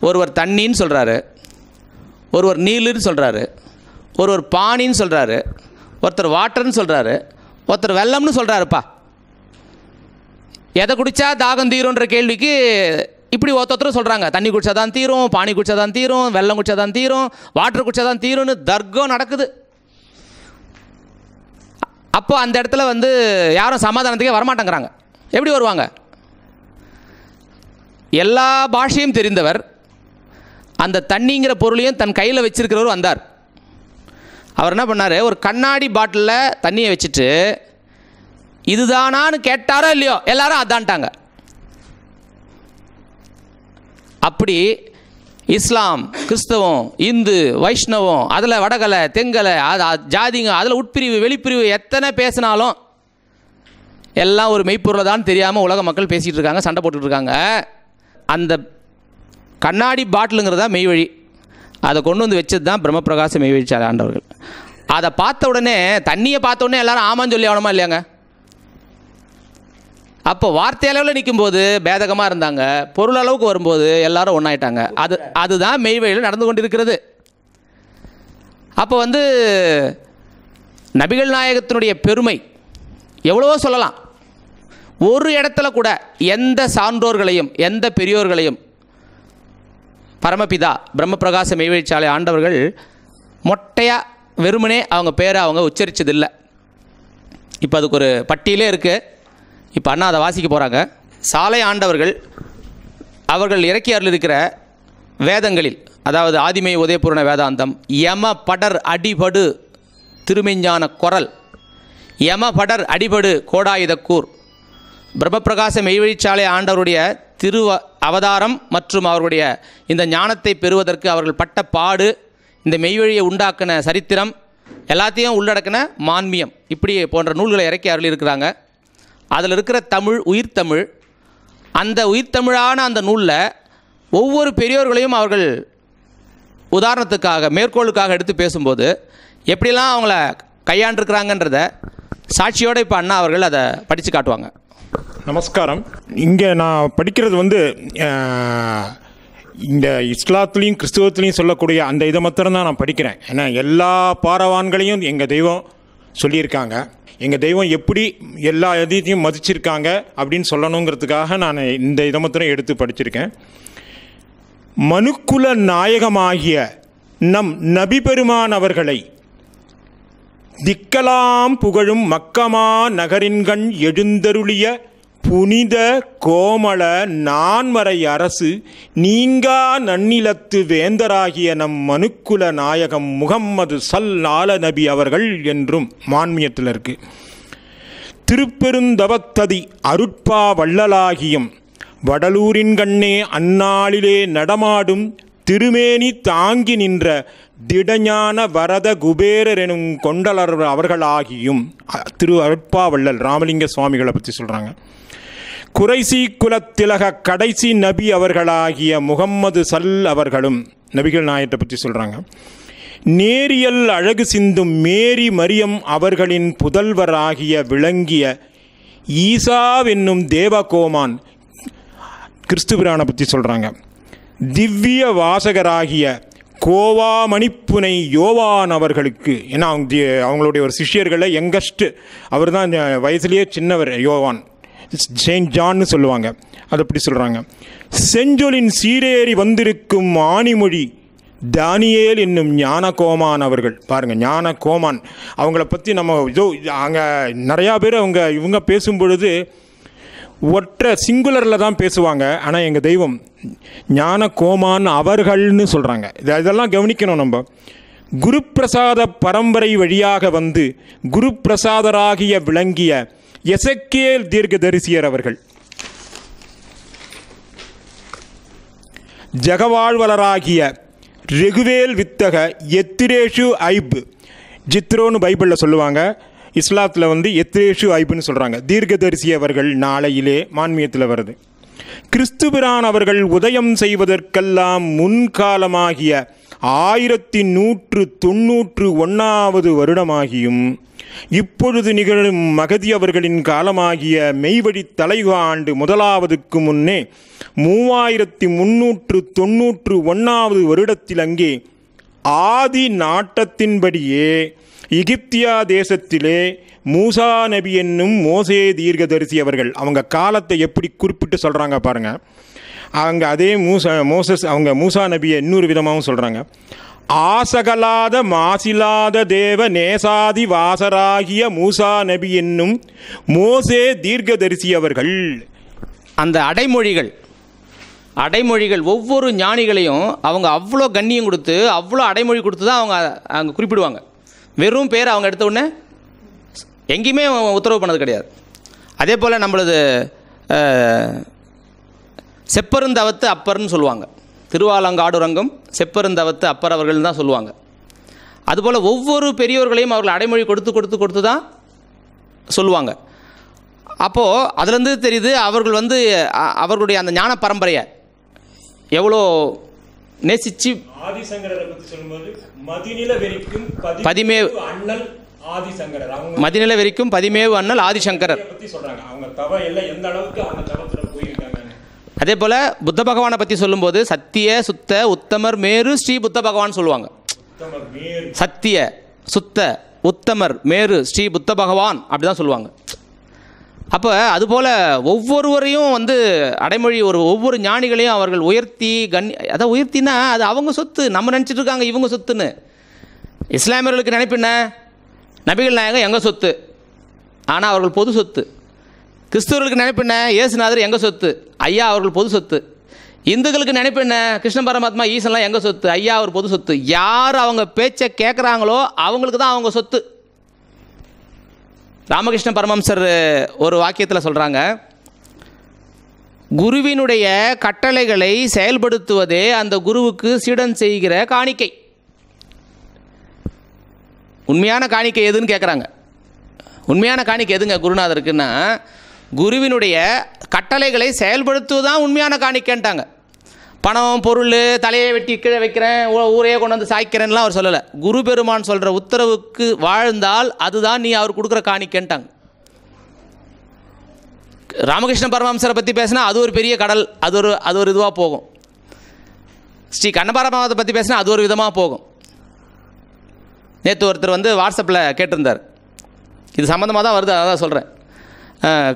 ஒருவர் தண்ணின்னு சொல்கிறாரு ஒருவர் நீலுன்னு சொல்கிறாரு ஒருவர் பானின்னு சொல்கிறாரு ஒருத்தர் வாட்டர்னு சொல்கிறாரு ஒருத்தர் வெள்ளம்னு சொல்கிறாருப்பா எதை குடித்தா தாகம் தீரும்ன்ற கேள்விக்கு இப்படி ஒருத்தரும் சொல்கிறாங்க தண்ணி குடிச்சா தான் தீரும் பானி குடிச்சா தான் தீரும் வெள்ளம் குடிச்சா தான் தீரும் வாட்டர் குடிச்சா தான் தீரும்னு தர்க்கம் நடக்குது. அப்போ அந்த இடத்துல வந்து யாரும் சமாதானத்துக்கே வரமாட்டேங்கிறாங்க. எப்படி வருவாங்க? எல்லா பாஷையும் தெரிந்தவர் அந்த தண்ணிங்கிற பொருளையும் தன் கையில் வச்சிருக்கிறவர் வந்தார். அவர் என்ன பண்ணார்? ஒரு கண்ணாடி பாட்டிலில் தண்ணியை வச்சுட்டு இதுதானான்னு கேட்டாரோ இல்லையோ? எல்லாரும் அதான்ட்டாங்க. அப்படி இஸ்லாம் கிறிஸ்தவம் இந்து வைஷ்ணவம் அதில் வடகலை தெங்கலை அது ஜாதிங்க அதில் உட்பிரிவு வெளிப்பிரிவு எத்தனை பேசினாலும் எல்லாம் ஒரு மெய்ப்பொருளை தான் தெரியாமல் உலக மக்கள் பேசிகிட்டு இருக்காங்க சண்டை போட்டுட்ருக்காங்க அந்த கண்ணாடி பாட்டிலுங்கிறதா மெய்வழி அதை கொண்டு வந்து வச்சது தான் பிரம்மபிரகாச மெய்வழிச்சார் ஆண்டவர்கள். அதை பார்த்த உடனே தண்ணியை பார்த்த உடனே எல்லாரும் ஆமான்னு சொல்லி ஆகணுமா இல்லையாங்க? அப்போ வார்த்தை அளவில் நிற்கும்போது பேதகமாக இருந்தாங்க. பொருள் அளவுக்கு வரும்போது எல்லாரும் ஒன்றாயிட்டாங்க அது அதுதான் மெய்வழியில் நடந்து கொண்டிருக்கிறது. அப்போ வந்து நபிகள் நாயகத்தினுடைய பெருமை எவ்வளவோ சொல்லலாம். ஒரு இடத்துல கூட எந்த சான்றோர்களையும் எந்த பெரியோர்களையும் பரமபிதா பிரம்மபிரகாச மெய்வழிச்சாலை ஆண்டவர்கள் மொட்டையாக வெறுமனே அவங்க பேரை அவங்க உச்சரித்ததில்லை இப்போ அதுக்கு ஒரு பட்டியலே இருக்குது இப்போ அண்ணா அதை வாசிக்க போகிறாங்க சாலை ஆண்டவர்கள் அவர்கள் இறக்கி அருளிருக்கிற வேதங்களில் அதாவது ஆதிமை உதயபூரண வேதாந்தம் யம படர் அடிபடு திருமெஞ்ஞான குரல் யம படர் அடிபடு கோடாயுதக்கூர் பிரம்மபிரகாச மெய்வழிச்சாலை ஆண்டவருடைய திரு அவதாரம் மற்றும் அவருடைய இந்த ஞானத்தை பெறுவதற்கு அவர்கள் பட்ட பாடு இந்த மெய்வழியை உண்டாக்கின சரித்திரம் எல்லாத்தையும் உள்ளடக்கின மான்மியம் இப்படி போன்ற நூல்களை இறக்கி அருளியிருக்கிறாங்க. அதில் இருக்கிற தமிழ் உயிர்த்தமிழ் அந்த உயிர்த்தமிழான அந்த நூலில் ஒவ்வொரு பெரியோர்களையும் அவர்கள் உதாரணத்துக்காக மேற்கோளுக்காக எடுத்து பேசும்போது எப்படிலாம் அவங்கள கையாண்டிருக்கிறாங்கன்றத சாட்சியோடு இப்போ அண்ணா அவர்கள் அதை படித்து காட்டுவாங்க. நமஸ்காரம். இங்கே நான் படிக்கிறது வந்து இந்த இஸ்லாத்துலேயும் கிறிஸ்துவத்துலேயும் சொல்லக்கூடிய அந்த இதை மாத்திரம்தான் நான் படிக்கிறேன். ஏன்னா எல்லா பாரவான்களையும் எங்கள் தெய்வம் சொல்லியிருக்காங்க. எங்கள் தெய்வம் எப்படி எல்லா இதையும் மதிச்சிருக்காங்க அப்படின்னு சொல்லணுங்கிறதுக்காக நான் இந்த இதை மாத்திரம் எடுத்து படிச்சிருக்கேன். மனுக்குல நாயகமாகிய நம் நபி பெருமான் அவர்களை திக்கலாம் புகழும் மக்கமா நகரின்கண் எழுந்தருளிய புனித கோமள நான்மறை அரசு நீங்கா நன்னிலத்து வேந்தராகிய நம் மனுக்குல நாயகம் முகம்மது சல் ஆல நபி அவர்கள் என்றும் மான்மியத்தில் இருக்கு. திருப்பெருந்தவத்ததி அருட்பா வள்ளலாகியும் வடலூரின் கண்ணே அந்நாளிலே நடமாடும் திருமேனி தாங்கி நின்ற திடஞான வரத குபேரர் எனும் கொண்டலர் அவர்களாகியும் திரு அருட்பா வள்ளல் ராமலிங்க சுவாமிகளை பற்றி சொல்கிறாங்க குறைசி குலத்திலக கடைசி நபி அவர்களாகிய முகம்மது சல் அவர்களும் நபிகள் நாயத்தை பற்றி சொல்கிறாங்க நேரியல் அழகு சிந்தும் மேரி மரியம் அவர்களின் புதல்வராகிய விளங்கிய ஈசாவென்னும் தேவகோமான் கிறிஸ்துபிரானை பற்றி சொல்கிறாங்க திவ்ய வாசகராகிய கோவாமணிப்புனை யோவான் அவர்களுக்கு ஏன்னா அவங்க அவங்களுடைய ஒரு சிஷ்யர்களில் யங்கஸ்ட் அவர் தான் வயசுலேயே சின்னவர் யோவான். செயின்ட் ஜான்னு சொல்லுவாங்க. அது அப்படி சொல்கிறாங்க செஞ்சொலின் சீரேறி வந்திருக்கும் ஆணிமொழி தானியேல் என்னும் ஞான கோமான் அவர்கள் பாருங்கள் ஞான கோமான் அவங்கள பற்றி நம்ம இதோ அங்கே நிறையா பேர் அவங்க இவங்க பேசும்பொழுது ஒற்றை சிங்குலரில் தான் பேசுவாங்க. ஆனால் எங்கள் தெய்வம் ஞான கோமான் அவர்கள்னு சொல்கிறாங்க இதை இதெல்லாம் கவனிக்கணும் நம்ம. குரு பிரசாத பரம்பரை வழியாக வந்து குரு பிரசாதராகிய விளங்கிய எசக்கேல் தீர்க்கதரிசியர் அவர்கள். ஜகவாழ்வலராகிய ரெகுவேல் வித்தக எத்திரேஷு ஐப் ஜித்ரோன்னு பைபிளில் சொல்லுவாங்க. இஸ்லாத்தில் வந்து எத்திரேஷு ஐப்புன்னு சொல்கிறாங்க தீர்க்கதரிசி அவர்கள் நாளையிலே மான்மியத்தில் வருது. கிறிஸ்துபிரான் அவர்கள் உதயம் செய்வதற்கெல்லாம் முன்காலமாகிய ஆயிரத்தி நூற்று தொன்னூற்று ஒன்றாவது வருடமாகியும் இப்பொழுது நிகழும் மகதி அவர்களின் காலமாகிய மெய்வழி தலைவு ஆண்டு முதலாவதுக்கு முன்னே மூவாயிரத்தி முன்னூற்று தொன்னூற்று ஒன்றாவது வருடத்தில் அங்கே ஆதி நாட்டத்தின்படியே எகிப்தியா தேசத்திலே மூசா நபி என்னும் மோசே தீர்க்கதரிசி அவர்கள் அவங்க காலத்தை எப்படி குறிப்பிட்டு சொல்கிறாங்க பாருங்கள் அவங்க அதே மூசா மோசஸ் அவங்க மூசா நபியை இன்னொரு விதமாகவும் சொல்கிறாங்க ஆசகலாத மாசிலாத தேவ நேசாதி வாசராகிய மூசா நபி என்னும் மோசே தீர்க்கதரிசி அவர்கள் அந்த அடைமொழிகள் அடைமொழிகள் ஒவ்வொரு ஞானிகளையும் அவங்க அவ்வளோ கண்ணியம் கொடுத்து அவ்வளோ அடைமொழி கொடுத்து தான் அவங்க அங்கே குறிப்பிடுவாங்க. வெறும் பேர் அவங்க எடுத்த உடனே எங்கேயுமே உத்தரவு பண்ணது கிடையாது. அதே போல் நம்மளது செப்பருந்தவத்து அப்பர்னு சொல்லுவாங்க. திருவாலங்காடுரங்கம் செப்பருந்தவத்து அப்பர் அவர்கள் தான் சொல்லுவாங்க. அதுபோல் ஒவ்வொரு பெரியோர்களையும் அவர்கள் அடைமொழி கொடுத்து கொடுத்து கொடுத்து தான் சொல்லுவாங்க. அப்போது அதுலேருந்து தெரியுது அவர்கள் வந்து அவர்களுடைய அந்த ஞான பரம்பரையை எவ்வளோ வெறிக்கும் பதிமே- அண்ணல் ஆதிசங்கரர். அவங்க மதிநிலை வெறிக்கும் பதிமேவு அண்ணல் ஆதிசங்கரர். அதே போல் புத்த பகவானை பற்றி சொல்லும்போது சத்திய சுத்த உத்தமர் மேரு ஸ்ரீ புத்த பகவான் சொல்லுவாங்க. சத்திய சுத்த உத்தமர் மேரு ஸ்ரீ புத்த பகவான் அப்படி தான் சொல்லுவாங்க. அப்போ அதுபோல் ஒவ்வொருவரையும் வந்து அடைமொழி ஒரு ஒவ்வொரு ஞானிகளையும் அவர்கள் உயர்த்தி கண் அதான் உயர்த்தினா அது அவங்க சொத்து. நம்ம நினச்சிட்டு இருக்காங்க இவங்க சொத்துன்னு. இஸ்லாமியர்களுக்கு நினைப்பு என்ன? நபிகள் நாயகம் எங்கள் சொத்து? ஆனால் அவர்கள் பொது சொத்து. கிறிஸ்தவர்களுக்கு நினைப்பு என்ன? இயேசுநாதர் எங்கள் சொத்து? ஐயா அவர்கள் பொது சொத்து. இந்துக்களுக்கு நினைப்பு என்ன? கிருஷ்ண பரமாத்மா ஈசன்லாம் எங்கள் சொத்து? ஐயா அவர் பொது சொத்து. யார் அவங்க பேச்சை கேட்குறாங்களோ அவங்களுக்கு தான் அவங்க சொத்து. ராமகிருஷ்ண பரமம்சர் ஒரு வாக்கியத்தில் சொல்கிறாங்க குருவினுடைய கட்டளைகளை செயல்படுத்துவதே அந்த குருவுக்கு சீடன் செய்கிற காணிக்கை. உண்மையான காணிக்கை எதுன்னு கேட்குறாங்க உண்மையான காணிக்கை எதுங்க குருநாதருக்குன்னா குருவினுடைய கட்டளைகளை செயல்படுத்துவதுதான் உண்மையான காணிக்கன்ட்டாங்க. பணம் பொருள் தலையை வெட்டி கீழே வைக்கிறேன் ஊரையே கொண்டு வந்து சாய்க்கிறேன்லாம் அவர் சொல்லலை. குரு பெருமான் சொல்கிற உத்தரவுக்கு வாழ்ந்தால் அதுதான் நீ அவர் கொடுக்குற காணிக்கன்ட்டாங்க. ராமகிருஷ்ண பரமஹம்சரை பற்றி பேசினா அது ஒரு பெரிய கடல் அது ஒரு அது ஒரு இதுவாக போகும். ஸ்ரீ கண்ணபரமாவத்தை பற்றி பேசினா அது ஒரு விதமாக போகும். நேற்று ஒருத்தர் வந்து வாட்ஸ்அப்பில் கேட்டிருந்தார். இது சம்மந்தமாக தான் வருது அதான் சொல்கிறேன்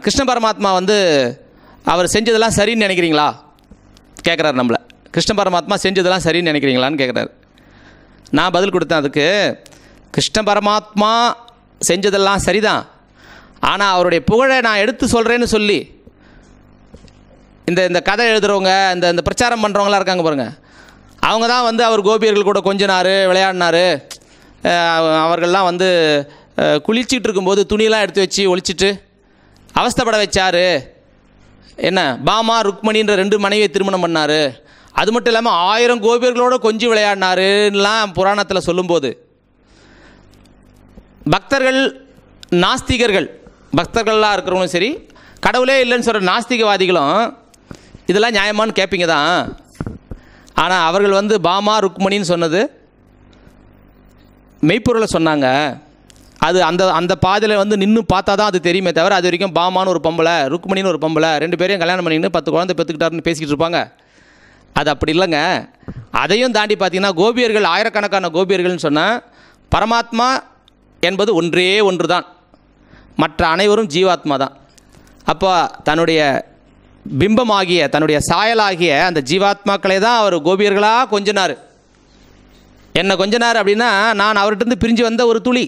கிருஷ்ண பரமாத்மா வந்து அவர் செஞ்சதெல்லாம் சரின்னு நினைக்கிறீங்களா? கேட்குறாரு நம்மளை. கிருஷ்ண பரமாத்மா செஞ்சதெல்லாம் சரின்னு நினைக்கிறீங்களான்னு கேட்குறாரு நான் பதில் கொடுத்தேன் அதுக்கு. கிருஷ்ண பரமாத்மா செஞ்சதெல்லாம் சரிதான். ஆனால் அவருடைய புகழை நான் எடுத்து சொல்கிறேன்னு சொல்லி இந்த இந்த கதை எழுதுகிறவங்க இந்த இந்த பிரச்சாரம் பண்ணுறவங்களாம் இருக்காங்க பாருங்கள் அவங்க தான் வந்து அவர் கோபியர்கள் கூட கொஞ்சினார் விளையாடினார். அவர்கள்லாம் வந்து அஹ், குளிச்சிட்டு இருக்கும்போது துணியெல்லாம் எடுத்து வச்சு ஒழிச்சிட்டு அவஸ்தைப்பட வச்சார். என்ன? பாமா ருக்மணின்ற ரெண்டு மனைவியை திருமணம் பண்ணார். அது மட்டும் இல்லாமல் ஆயிரம் கோபியர்களோட கொஞ்சி விளையாடினாருலாம் புராணத்தில் சொல்லும்போது. பக்தர்கள் நாஸ்திகர்கள் பக்தர்கள்லாம் இருக்கிறவங்களும் சரி கடவுளே இல்லைன்னு சொல்கிற நாஸ்திகவாதிகளும் இதெல்லாம் நியாயமான்னு கேட்பீங்க தான். ஆனால் அவர்கள் வந்து பாமா ருக்மணின்னு சொன்னது மெய்ப்பொருளை சொன்னாங்க. அது அந்த அந்த பாதையில் வந்து நின்று பார்த்தா தான் அது தெரியுமே தவிர அது வரைக்கும் பாமான்னு ஒரு பொம்பளை ருக்மணின்னு ஒரு பொம்பளை ரெண்டு பேரையும் கல்யாணம் பண்ணின்னு பத்து குழந்தை பெற்றுக்கிட்டாருன்னு பேசிக்கிட்டு இருப்பாங்க. அது அப்படி இல்லைங்க. அதையும் தாண்டி பார்த்தீங்கன்னா கோபியர்கள் ஆயிரக்கணக்கான கோபியர்கள்னு சொன்னால் பரமாத்மா என்பது ஒன்றே ஒன்று தான் மற்ற அனைவரும் ஜீவாத்மா தான். அப்போ தன்னுடைய பிம்பமாகிய தன்னுடைய சாயலாகிய அந்த ஜீவாத்மாக்களை தான் அவர் கோபியர்களாக கொஞ்சினார். என்னை கொஞ்சினார் அப்படின்னா நான் அவர்கிட்டருந்து பிரிஞ்சு வந்த ஒரு துளி.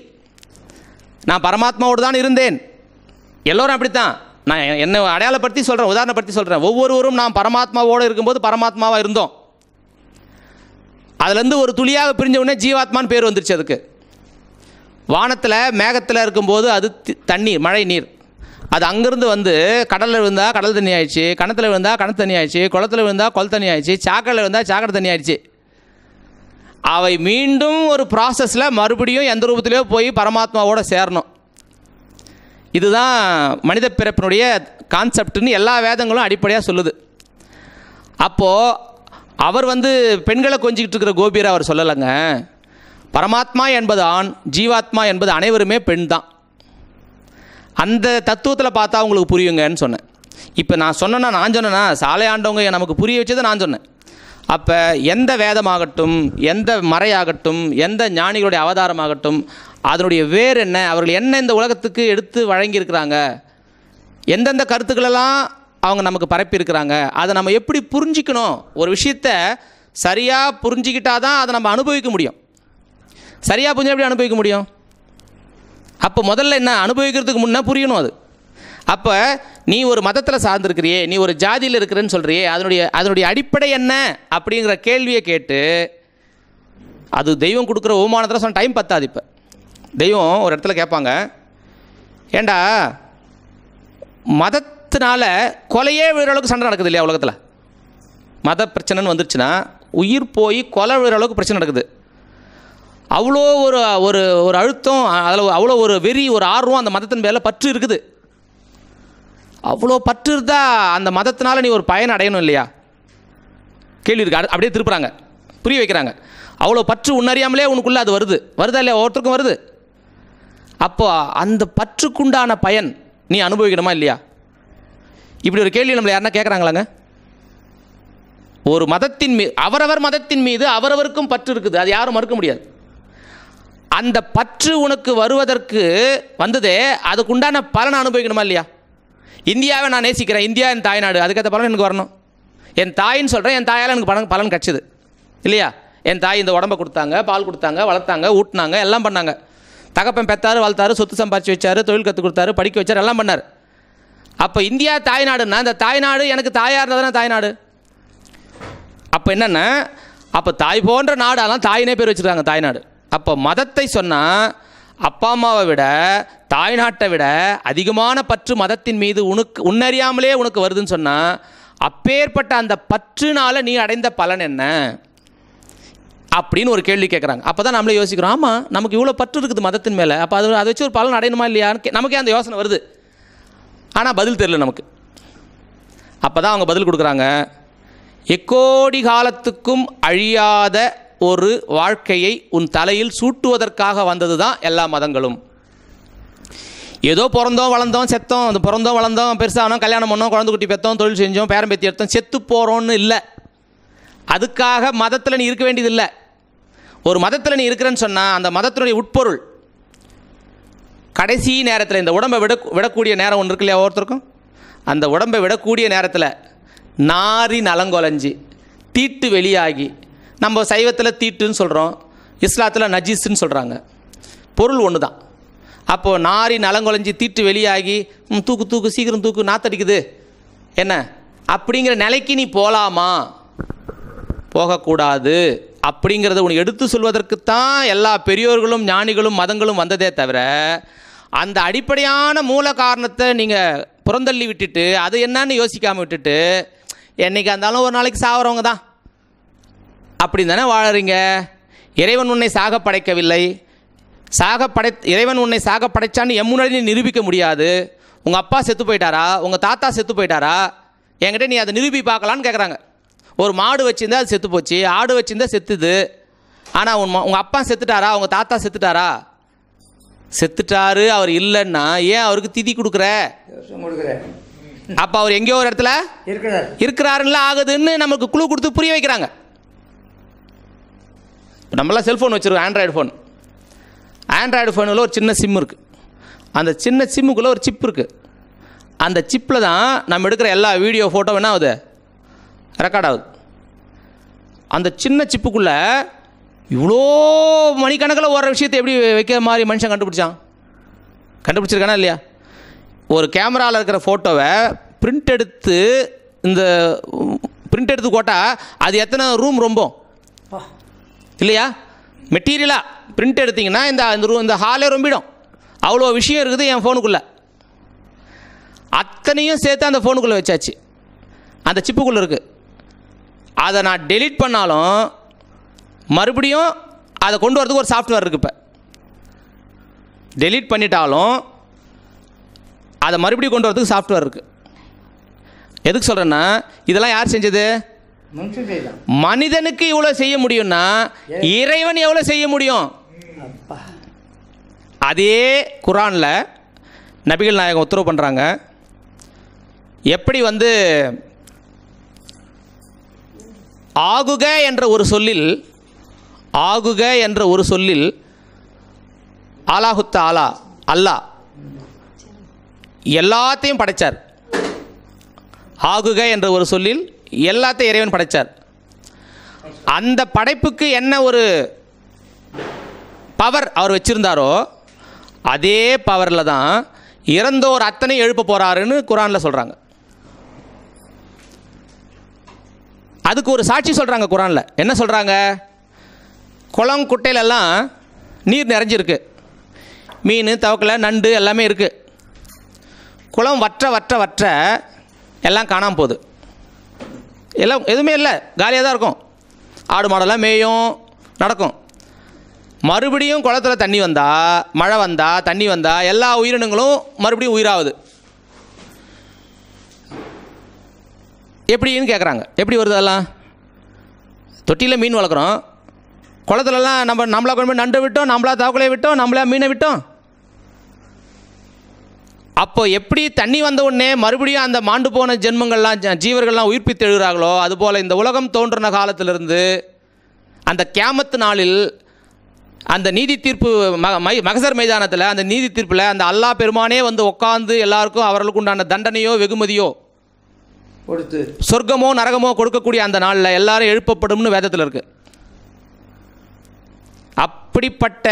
நான் பரமாத்மாவோடு தான் இருந்தேன். எல்லோரும் அப்படித்தான். நான் என்னை அடையாளப்படுத்தி சொல்கிறேன் உதாரணப்படுத்தி சொல்கிறேன் ஒவ்வொருவரும் நாம் பரமாத்மாவோடு இருக்கும்போது பரமாத்மாவாக இருந்தோம். அதுலேருந்து ஒரு துளியாக பிரிஞ்ச உடனே ஜீவாத்மான்னு பேர் வந்துருச்சு அதுக்கு. வானத்தில் மேகத்தில் இருக்கும்போது அது தண்ணீர் மழை நீர். அது அங்கேருந்து வந்து கடலில் விழுந்தால் கடல் தண்ணி ஆயிடுச்சு கணத்தில் விழுந்தால் கிணத்து தண்ணி ஆயிடுச்சு குளத்துல விழுந்தால் குள தண்ணி ஆயிடுச்சு சாக்கடையில் விழுந்தால் சாக்கடை தண்ணி ஆயிடுச்சு. அவை மீண்டும் ஒரு ப்ராசஸில் மறுபடியும் எந்த ரூபத்திலையோ போய் பரமாத்மாவோட சேரணும். இதுதான் மனித பிறப்பினுடைய கான்செப்ட்னு எல்லா வேதங்களும் அடிப்படையாக சொல்லுது. அப்போது அவர் வந்து பெண்களை கொஞ்சிக்கிட்டு இருக்கிற கோபியர் அவர் சொல்லலைங்க. பரமாத்மா என்பது ஆண் ஜீவாத்மா என்பது அனைவருமே பெண் தான். அந்த தத்துவத்தில் பார்த்தா உங்களுக்கு புரியுங்கன்னு சொன்னேன். இப்போ நான் சொன்னேன்னா நான் சொன்னேன்னா சாலை ஆண்டவங்க நமக்கு புரிய வச்சதை நான் சொன்னேன். அப்போ எந்த வேதமாகட்டும் எந்த மறையாகட்டும் எந்த ஞானிகளுடைய அவதாரமாகட்டும் அதனுடைய வேர் என்ன அவர்கள் என்ன இந்த உலகத்துக்கு எடுத்து வழங்கியிருக்கிறாங்க எந்தெந்த கருத்துக்களெல்லாம் அவங்க நமக்கு பரப்பியிருக்கிறாங்க அதை நம்ம எப்படி புரிஞ்சிக்கணும்? ஒரு விஷயத்தை சரியாக புரிஞ்சிக்கிட்டால் தான் அதை நம்ம அனுபவிக்க முடியும். சரியாக புரிஞ்சு எப்படி அனுபவிக்க முடியும்? அப்போ முதல்ல என்ன அனுபவிக்கிறதுக்கு முன்னே புரியணும் அது. அப்போ நீ ஒரு மதத்தில் சார்ந்திருக்கிறியே நீ ஒரு ஜாதியில் இருக்கிறேன்னு சொல்கிறியே அதனுடைய அதனுடைய அடிப்படை என்ன அப்படிங்கிற கேள்வியை கேட்டு அது தெய்வம் கொடுக்குற ஓமானத்தில் சொன்ன டைம் பத்தாது இப்போ. தெய்வம் ஒரு இடத்துல கேட்பாங்க ஏண்டா மதத்தினால கொலையே விழுற அளவுக்கு சண்டை நடக்குது இல்லையா உலகத்தில்? மத பிரச்சனைன்னு வந்துருச்சுன்னா உயிர் போய் கொலை விழுற அளவுக்கு பிரச்சனை நடக்குது. அவ்வளோ ஒரு ஒரு ஒரு அழுத்தம் அதில் அவ்வளோ ஒரு வெறி ஒரு ஆர்வம் அந்த மதத்தின் மேலே பற்று இருக்குது. அவ்வளோ பற்று இருந்தால் அந்த மதத்தினால நீ ஒரு பயன் அடையணும் இல்லையா? கேள்வி இருக்கு. அப்படியே திருப்புறாங்க. புரிய வைக்கிறாங்க. அவ்வளோ பற்று உன்னறியாமலே உனக்குள்ளே அது வருது. வருதா இல்லையா? ஒவ்வொருத்தருக்கும் வருது. அப்போ அந்த பற்றுக்குண்டான பயன் நீ அனுபவிக்கணுமா இல்லையா? இப்படி ஒரு கேள்வி நம்மளை யாருன்னா கேட்குறாங்களாங்க ஒரு மதத்தின் மீது அவரவர் மதத்தின் மீது அவரவருக்கும் பற்று இருக்குது. அது யாரும் மறுக்க முடியாது. அந்த பற்று உனக்கு வருவதற்கு வந்ததே அதுக்குண்டான பலனை அனுபவிக்கணுமா இல்லையா? இந்தியாவை நான் நேசிக்கிறேன். இந்தியா என் தாய்நாடு. அதுக்கேற்ற பலன் எனக்கு வரணும். என் தாயின்னு சொல்கிறேன் என் தாயால் எனக்கு பலன் பலன் கிடச்சிது. இல்லையா? என் தாய் இந்த உடம்பை கொடுத்தாங்க பால் கொடுத்தாங்க வளர்த்தாங்க ஊட்டினாங்க எல்லாம் பண்ணாங்க. தகப்பன் பெத்தாரு வளர்த்தாரு சொத்து சம்பாதிச்சு வச்சாரு தொழில் கற்றுக் கொடுத்தாரு படிக்க வச்சாரு எல்லாம் பண்ணார். அப்போ இந்தியா தாய்நாடுன்னா இந்த தாய்நாடு எனக்கு தாயாக இருந்தால் தானே தாய்நாடு? அப்போ என்னென்னா அப்போ தாய் போன்ற நாடெல்லாம் தாயினே பேர் வச்சுருக்காங்க தாய்நாடு. அப்போ மதத்தை சொன்னால் அப்பா அம்மாவை விட தாய்நாட்டை விட அதிகமான பற்று மதத்தின் மீது உனக்கு உன்னறியாமலே உனக்கு வருதுன்னு சொன்னால் அப்பேற்பட்ட அந்த பற்றுனால் நீ அடைந்த பலன் என்ன? அப்படின்னு ஒரு கேள்வி கேட்குறாங்க அப்போ தான் நம்மளே யோசிக்கிறோம் ஆமாம் நமக்கு இவ்வளோ பற்று இருக்குது மதத்தின் மேலே அப்போ அது அதை வச்சு ஒரு பலன் அடையணுமா இல்லையான்னு நமக்கே அந்த யோசனை வருது. ஆனால் பதில் தெரியல நமக்கு. அப்போ தான் அவங்க பதில் கொடுக்குறாங்க எக்கோடி காலத்துக்கும் அழியாத ஒரு வாழ்க்கையை உன் தலையில் சூட்டுவதற்காக வந்தது தான் எல்லா மதங்களும். ஏதோ பிறந்தோம் வளர்ந்தோம் செத்தோம் அந்த பிறந்தோம் வளர்ந்தோம் பெருசானோம் கல்யாணம் பண்ணோம் குழந்தை குட்டி பெற்றோம் தொழில் செஞ்சோம் பேரம்பேத்தி எடுத்தோம் செத்து போகிறோன்னு இல்லை. அதுக்காக மதத்தில் நீ இருக்க வேண்டியதில்லை ஒரு மதத்தில் நீ இருக்கிறேன்னு சொன்னால் அந்த மதத்தினுடைய உட்பொருள் கடைசி நேரத்தில் இந்த உடம்பை விட விடக்கூடிய நேரம் ஒன்று இருக்கு இல்லையா ஒவ்வொருத்தருக்கும்? அந்த உடம்பை விடக்கூடிய நேரத்தில் நாரி நலங்கொலைஞ்சி தீட்டு வெளியாகி நம்ம சைவத்தில் தீட்டுன்னு சொல்கிறோம் இஸ்லாத்தில் நஜீஸ்ன்னு சொல்கிறாங்க பொருள் ஒன்று தான் அப்போது நாரி நலங்குலைஞ்சி தீட்டு வெளியாகி தூக்கு தூக்கு சீக்கிரம் தூக்கு நாத்தடிக்குது. என்ன? அப்படிங்கிற நிலைக்கு நீ போகலாமா போகக்கூடாது. அப்படிங்கிறத உனக்கு எடுத்து சொல்வதற்குத்தான் எல்லா பெரியோர்களும் ஞானிகளும் மதங்களும் வந்ததே தவிர அந்த அடிப்படையான மூல காரணத்தை நீங்கள் புறந்தள்ளி விட்டுட்டு அது என்னன்னு யோசிக்காமல் விட்டுட்டு என்றைக்கு இருந்தாலும் ஒரு நாளைக்கு சாவறவங்க தான் அப்படி தானே வாழறீங்க? இறைவன் உன்னை சாக படைக்கவில்லை சாக படை இறைவன் உன்னை சாக படைச்சான்னு என் முன்னாடி நீ நிரூபிக்க முடியாது. உங்கள் அப்பா செத்து போயிட்டாரா? உங்கள் தாத்தா செத்து போயிட்டாரா? என்கிட்ட நீ அதை நிரூபி பார்க்கலான்னு கேட்குறாங்க ஒரு மாடு வச்சிருந்தா அது செத்து போச்சு ஆடு வச்சிருந்தா செத்துது. ஆனால் உன் உங்கள் அப்பா செத்துட்டாரா? உங்கள் தாத்தா செத்துட்டாரா? செத்துட்டாரு அவர் இல்லைன்னா ஏன் அவருக்கு திதி கொடுக்குற? அப்போ அவர் எங்கேயோ ஒரு இடத்துல இருக்கிறார். இருக்கிறாருல்ல ஆகுதுன்னு நமக்கு குழு கொடுத்து புரிய வைக்கிறாங்க. இப்போ நம்மளாம் செல்ஃபோன் வச்சுருக்கோம் ஆண்ட்ராய்டு ஃபோன் ஆண்ட்ராய்டு ஃபோனில் ஒரு சின்ன சிம் இருக்குது அந்த சின்ன சிம்முக்குள்ளே ஒரு சிப் இருக்குது அந்த சிப்பில் தான் நம்ம எடுக்கிற எல்லா வீடியோ ஃபோட்டோ என்ன ஆகுது. ரெக்கார்ட் ஆகுது. அந்த சின்ன சிப்புக்குள்ளே இவ்வளோ மணிக்கணக்கில் ஓடுற விஷயத்தை எப்படி வைக்கிற மாதிரி மனுஷன் கண்டுபிடிச்சான்? கண்டுபிடிச்சிருக்கானா இல்லையா? ஒரு கேமராவில் இருக்கிற ஃபோட்டோவை பிரிண்ட் எடுத்து இந்த பிரிண்ட் எடுத்து போட்டால் அது எத்தனை ரூம் ரொம்பும் இல்லையா? மெட்டீரியலாக பிரிண்ட் எடுத்தீங்கன்னா இந்த இந்த இந்த ஹாலே ரொம்பிடும். அவ்வளோ விஷயம் இருக்குது என் ஃபோனுக்குள்ளே அத்தனையும் சேர்த்து அந்த ஃபோனுக்குள்ளே வச்சாச்சு. அந்த சிப்புக்குள்ளே இருக்குது அதை நான் டெலீட் பண்ணாலும் மறுபடியும் அதை கொண்டு வரதுக்கு ஒரு சாஃப்ட்வேர் இருக்குது இப்போ. டெலீட் பண்ணிட்டாலும் அதை மறுபடியும் கொண்டு வரதுக்கு சாஃப்ட்வேர் இருக்குது எதுக்கு சொல்கிறேன்னா இதெல்லாம் யார் செஞ்சது? மனிதனுக்கு இவ்வளோ செய்ய முடியும்னா இறைவன் எவ்வளோ செய்ய முடியும்? அதே குரானில் நபிகள் நாயகம் உத்தரவு பண்ணுறாங்க எப்படி வந்து ஆகுக என்ற ஒரு சொல்லில் ஆகுக என்ற ஒரு சொல்லில் ஆலாஹுத்த ஆலா அல்லாஹ் எல்லாத்தையும் படைச்சார். ஆகுக என்ற ஒரு சொல்லில் எல்லாத்தையும் இறைவன் படைச்சார். அந்த படைப்புக்கு என்ன ஒரு பவர் அவர் வச்சுருந்தாரோ அதே பவரில் தான் இறந்தோர் அத்தனை எழுப்ப போகிறாருன்னு குரானில் சொல்கிறாங்க அதுக்கு ஒரு சாட்சி சொல்கிறாங்க குரானில். என்ன சொல்கிறாங்க குளம் குட்டையிலெல்லாம் நீர் நிறைஞ்சிருக்கு. மீன் தவக்கலை நண்டு எல்லாமே இருக்குது குளம் வற்ற வற்ற வற்ற எல்லாம் காணாமல் போகுது. எல்லாம் எதுவுமே இல்லை. காலியாக தான் இருக்கும். ஆடு மாடெல்லாம் மேயும் நடக்கும். மறுபடியும் குளத்துல தண்ணி வந்தால் மழை வந்தால் தண்ணி வந்தால் எல்லா உயிரினங்களும் மறுபடியும் உயிராகுது. எப்படின்னு கேட்குறாங்க எப்படி வருது அதெல்லாம்? தொட்டியில் மீன் வளர்க்குறோம். குளத்துலலாம் நம்ம நம்மளா கொண்டு போய் நண்டு விட்டோம் நம்மளா தவக்கலையை விட்டோம் நம்மளா மீனை விட்டோம். அப்போ எப்படி தண்ணி வந்த உடனே மறுபடியும் அந்த மாண்டு போன ஜென்மங்கள்லாம் ஜீவர்கள்லாம் உயிர்ப்பித்து எழுகிறார்களோ அதுபோல் இந்த உலகம் தோன்றின காலத்திலிருந்து அந்த கியாமத்து நாளில் அந்த நீதி தீர்ப்பு ம மை மகசர் மைதானத்தில் அந்த நீதி தீர்ப்பில் அந்த அல்லாஹ் பெருமானே வந்து உட்காந்து எல்லாருக்கும் அவர்களுக்கு உண்டான தண்டனையோ வெகுமதியோ கொடுத்து. சொர்க்கமோ நரகமோ கொடுக்கக்கூடிய அந்த நாளில் எல்லாரும் எழுப்பப்படும்னு வேதத்தில் இருக்கு. அப்படிப்பட்ட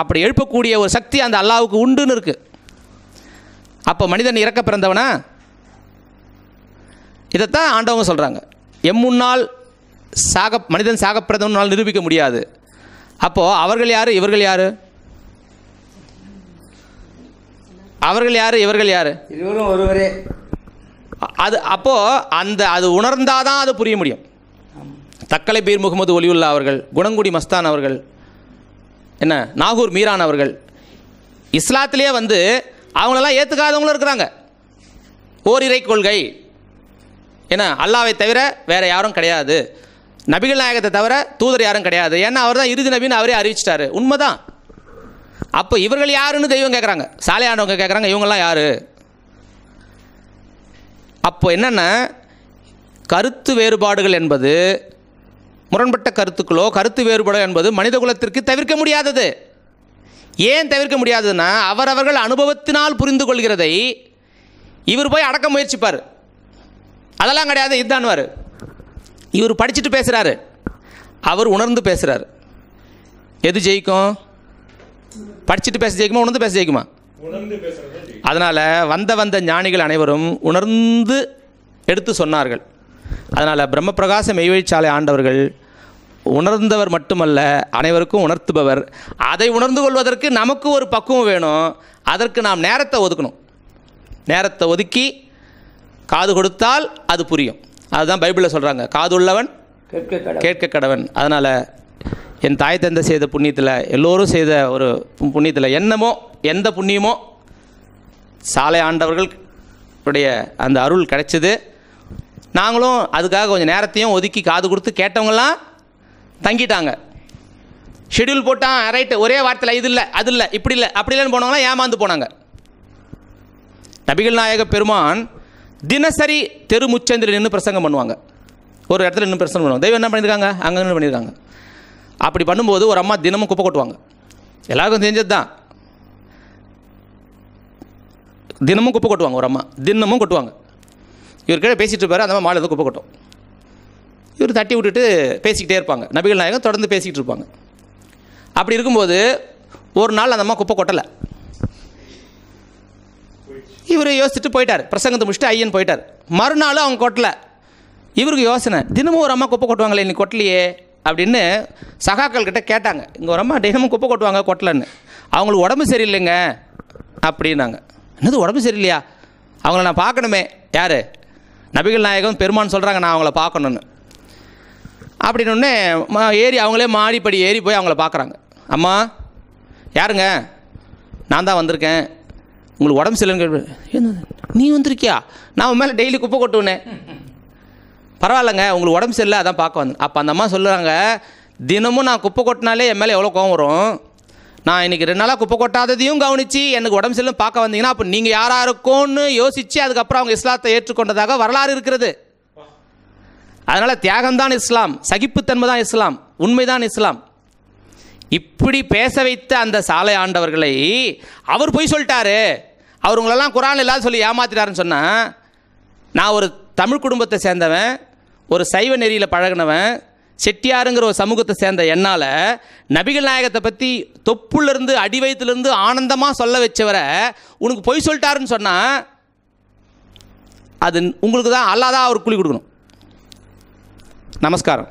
அப்படி எழுப்பக்கூடிய ஒரு சக்தி அந்த அல்லாவுக்கு உண்டுன்னு இருக்கு. அப்போ மனிதன் இறக்க பிறந்தவனா? இதைத்தான் ஆண்டவங்க சொல்கிறாங்க எம் முன்னால் சாக மனிதன் சாக பிறந்தவனால் நிரூபிக்க முடியாது. அப்போது அவர்கள் யார்? இவர்கள் யார்? அவர்கள் யார்? இவர்கள் யார்? இருவரும் ஒருவரே. அது அப்போது அந்த அது உணர்ந்தாதான் அது புரிய முடியும். தக்கலை பீர் முகமது ஒலியுல்லா அவர்கள் குணங்குடி மஸ்தான் அவர்கள் என்ன நாகூர் மீரான் அவர்கள் இஸ்லாத்திலே வந்து அவங்களெல்லாம் ஏற்றுக்காதவங்களும் இருக்கிறாங்க. ஓரிரை கொள்கை. ஏன்னா அல்லாவை தவிர வேறு யாரும் கிடையாது. நபிகள் நாயகத்தை தவிர தூதர் யாரும் கிடையாது. ஏன்னா அவர் தான் இறுதி நபின்னு அவரே அறிவிச்சிட்டாரு. உண்மைதான். அப்போ இவர்கள் யாருன்னு தெய்வம் கேட்குறாங்க சாலையானவங்க கேட்குறாங்க இவங்கெல்லாம் யார்? அப்போ என்னென்ன கருத்து வேறுபாடுகள் என்பது முரண்பட்ட கருத்துக்களோ கருத்து வேறுபாடு என்பது மனித குலத்திற்கு தவிர்க்க முடியாதது. ஏன் தவிர்க்க முடியாதுன்னா அவரவர்கள் அனுபவத்தினால் புரிந்து கொள்கிறதை இவர் போய் அடக்க முயற்சிப்பார். அதெல்லாம் கிடையாது இதுதான்வார் இவர் படிச்சுட்டு பேசுகிறாரு அவர் உணர்ந்து பேசுகிறார் எது ஜெயிக்கும்? படிச்சுட்டு பேச ஜெயிக்குமா உணர்ந்து பேச ஜெயிக்கும். அதனால் வந்த வந்த ஞானிகள் அனைவரும் உணர்ந்து எடுத்து சொன்னார்கள். அதனால் பிரம்மபிரகாச மெய்வழிச்சாலை ஆண்டவர்கள் உணர்ந்தவர் மட்டுமல்ல அனைவருக்கும் உணர்த்துபவர். அதை உணர்ந்து கொள்வதற்கு நமக்கு ஒரு பக்குவம் வேணும். அதற்கு நாம் நேரத்தை ஒதுக்கணும். நேரத்தை ஒதுக்கி காது கொடுத்தால் அது புரியும். அதுதான் பைபிளில் சொல்கிறாங்க காது உள்ளவன் கேட்க கடவன் அதனால் என் தாய் தந்தை செய்த புண்ணியத்தில் எல்லோரும் செய்த ஒரு புண்ணியத்தில் என்னமோ எந்த புண்ணியமோ சாலை ஆண்டவர்கள் உடைய அந்த அருள் கிடைச்சது. நாங்களும் அதுக்காக கொஞ்சம் நேரத்தையும் ஒதுக்கி காது கொடுத்து கேட்டவங்கலாம் தங்கிட்டாங்க. ஷெட்யூல் போட்டான் ரைட்டு ஒரே வார்த்தையில் இது இல்லை அது இல்லை இப்படி இல்லை அப்படி இல்லைன்னு போனாங்கன்னா ஏமாந்து போனாங்க. நபிகள் நாயக பெருமான் தினசரி தெரு முச்சந்தில் நின்று பிரசங்கம் பண்ணுவாங்க. ஒரு இடத்துல நின்று பிரசங்கம் பண்ணுவாங்க. தெய்வம் என்ன பண்ணியிருக்காங்க அங்கே நின்று பண்ணியிருக்காங்க அப்படி பண்ணும்போது ஒரு அம்மா தினமும் குப்பை கொட்டுவாங்க. எல்லாருக்கும் தெரிஞ்சது தான். தினமும் குப்பை கொட்டுவாங்க ஒரு அம்மா. தினமும் கொட்டுவாங்க. இவர் கீழே பேசிகிட்டு இருப்பார் அந்த மாதிரி மாலை குப்பை கொட்டும். இவர் தட்டி விட்டுட்டு பேசிக்கிட்டே இருப்பாங்க. நபிகள் நாயகம் தொடர்ந்து பேசிக்கிட்டு இருப்பாங்க. அப்படி இருக்கும்போது ஒரு நாள் அந்த அம்மா குப்பை கொட்டலை. இவர் யோசிச்சுட்டு போயிட்டார். பிரசங்கத்தை முடிச்சுட்டு ஐயன் போயிட்டார். மறுநாளும் அவங்க கொட்டலை. இவருக்கு யோசனை தினமும் ஒரு அம்மா குப்பை கொட்டுவாங்களே இன்னைக்கு கொட்டலையே? அப்படின்னு சகாக்கள் கிட்ட கேட்டாங்க. இங்கே ஒரு அம்மா தினமும் குப்பை கொட்டுவாங்க கொட்டலன்னு. அவங்களுக்கு உடம்பு சரியில்லைங்க. அப்படின்னாங்க. என்னது உடம்பு சரியில்லையா? அவங்கள நான் பார்க்கணுமே. யார்? நபிகள் நாயகம் பெருமான் சொல்கிறாங்க நான் அவங்கள பார்க்கணுன்னு அப்படின்னொடனே ஏறி அவங்களே மாடிப்படி ஏறி போய் அவங்கள பார்க்குறாங்க. அம்மா யாருங்க? நான் தான் வந்திருக்கேன். உங்களுக்கு உடம்பு சரியில்லைன்னு கேட்டு நீ வந்திருக்கியா? நான் உன் மேலே டெய்லி குப்பை கொட்டுவேனே பரவாயில்லைங்க உங்களுக்கு உடம்பு சரியில்லை அதான் பார்க்க வந்தேன். அப்போ அந்த அம்மா சொல்லுறாங்க தினமும் நான் குப்பை கொட்டினாலே என் மேலே எவ்வளோ கோவம் வரும்? நான் இன்னைக்கு ரெண்டு நாளாக குப்பை கொட்டாததையும் கவனித்து எனக்கு உடம்பு சரியில்லை பார்க்க வந்தீங்கன்னா அப்போ நீங்கள் யாராக இருக்கோன்னு யோசித்து அதுக்கப்புறம் அவங்க இஸ்லாத்தை ஏற்றுக்கொண்டதாக வரலாறு இருக்கிறது. அதனால் தியாகம்தான் இஸ்லாம் சகிப்புத்தன்மை தான் இஸ்லாம் உண்மைதான் இஸ்லாம். இப்படி பேச வைத்த அந்த சாலை ஆண்டவர்களை அவர் பொய் சொல்லிட்டாரு. அவருங்களெல்லாம் குரான் இல்லாத சொல்லி ஏமாத்திட்டாருன்னு சொன்னால் நான் ஒரு தமிழ் குடும்பத்தை சேர்ந்தவன் ஒரு சைவ நெறியில் பழகினவன் செட்டியாருங்கிற ஒரு சமூகத்தை சேர்ந்த என்னால் நபிகள் நாயகத்தை பற்றி தொப்புலேருந்து அடி வயிற்றுலேருந்து ஆனந்தமாக சொல்ல வச்சவரை உனக்கு பொய் சொல்லிட்டாருன்னு சொன்னால் அது உங்களுக்கு தான் அல்லாதான் அவர் கூலி கொடுக்கணும். நமஸ்காரம்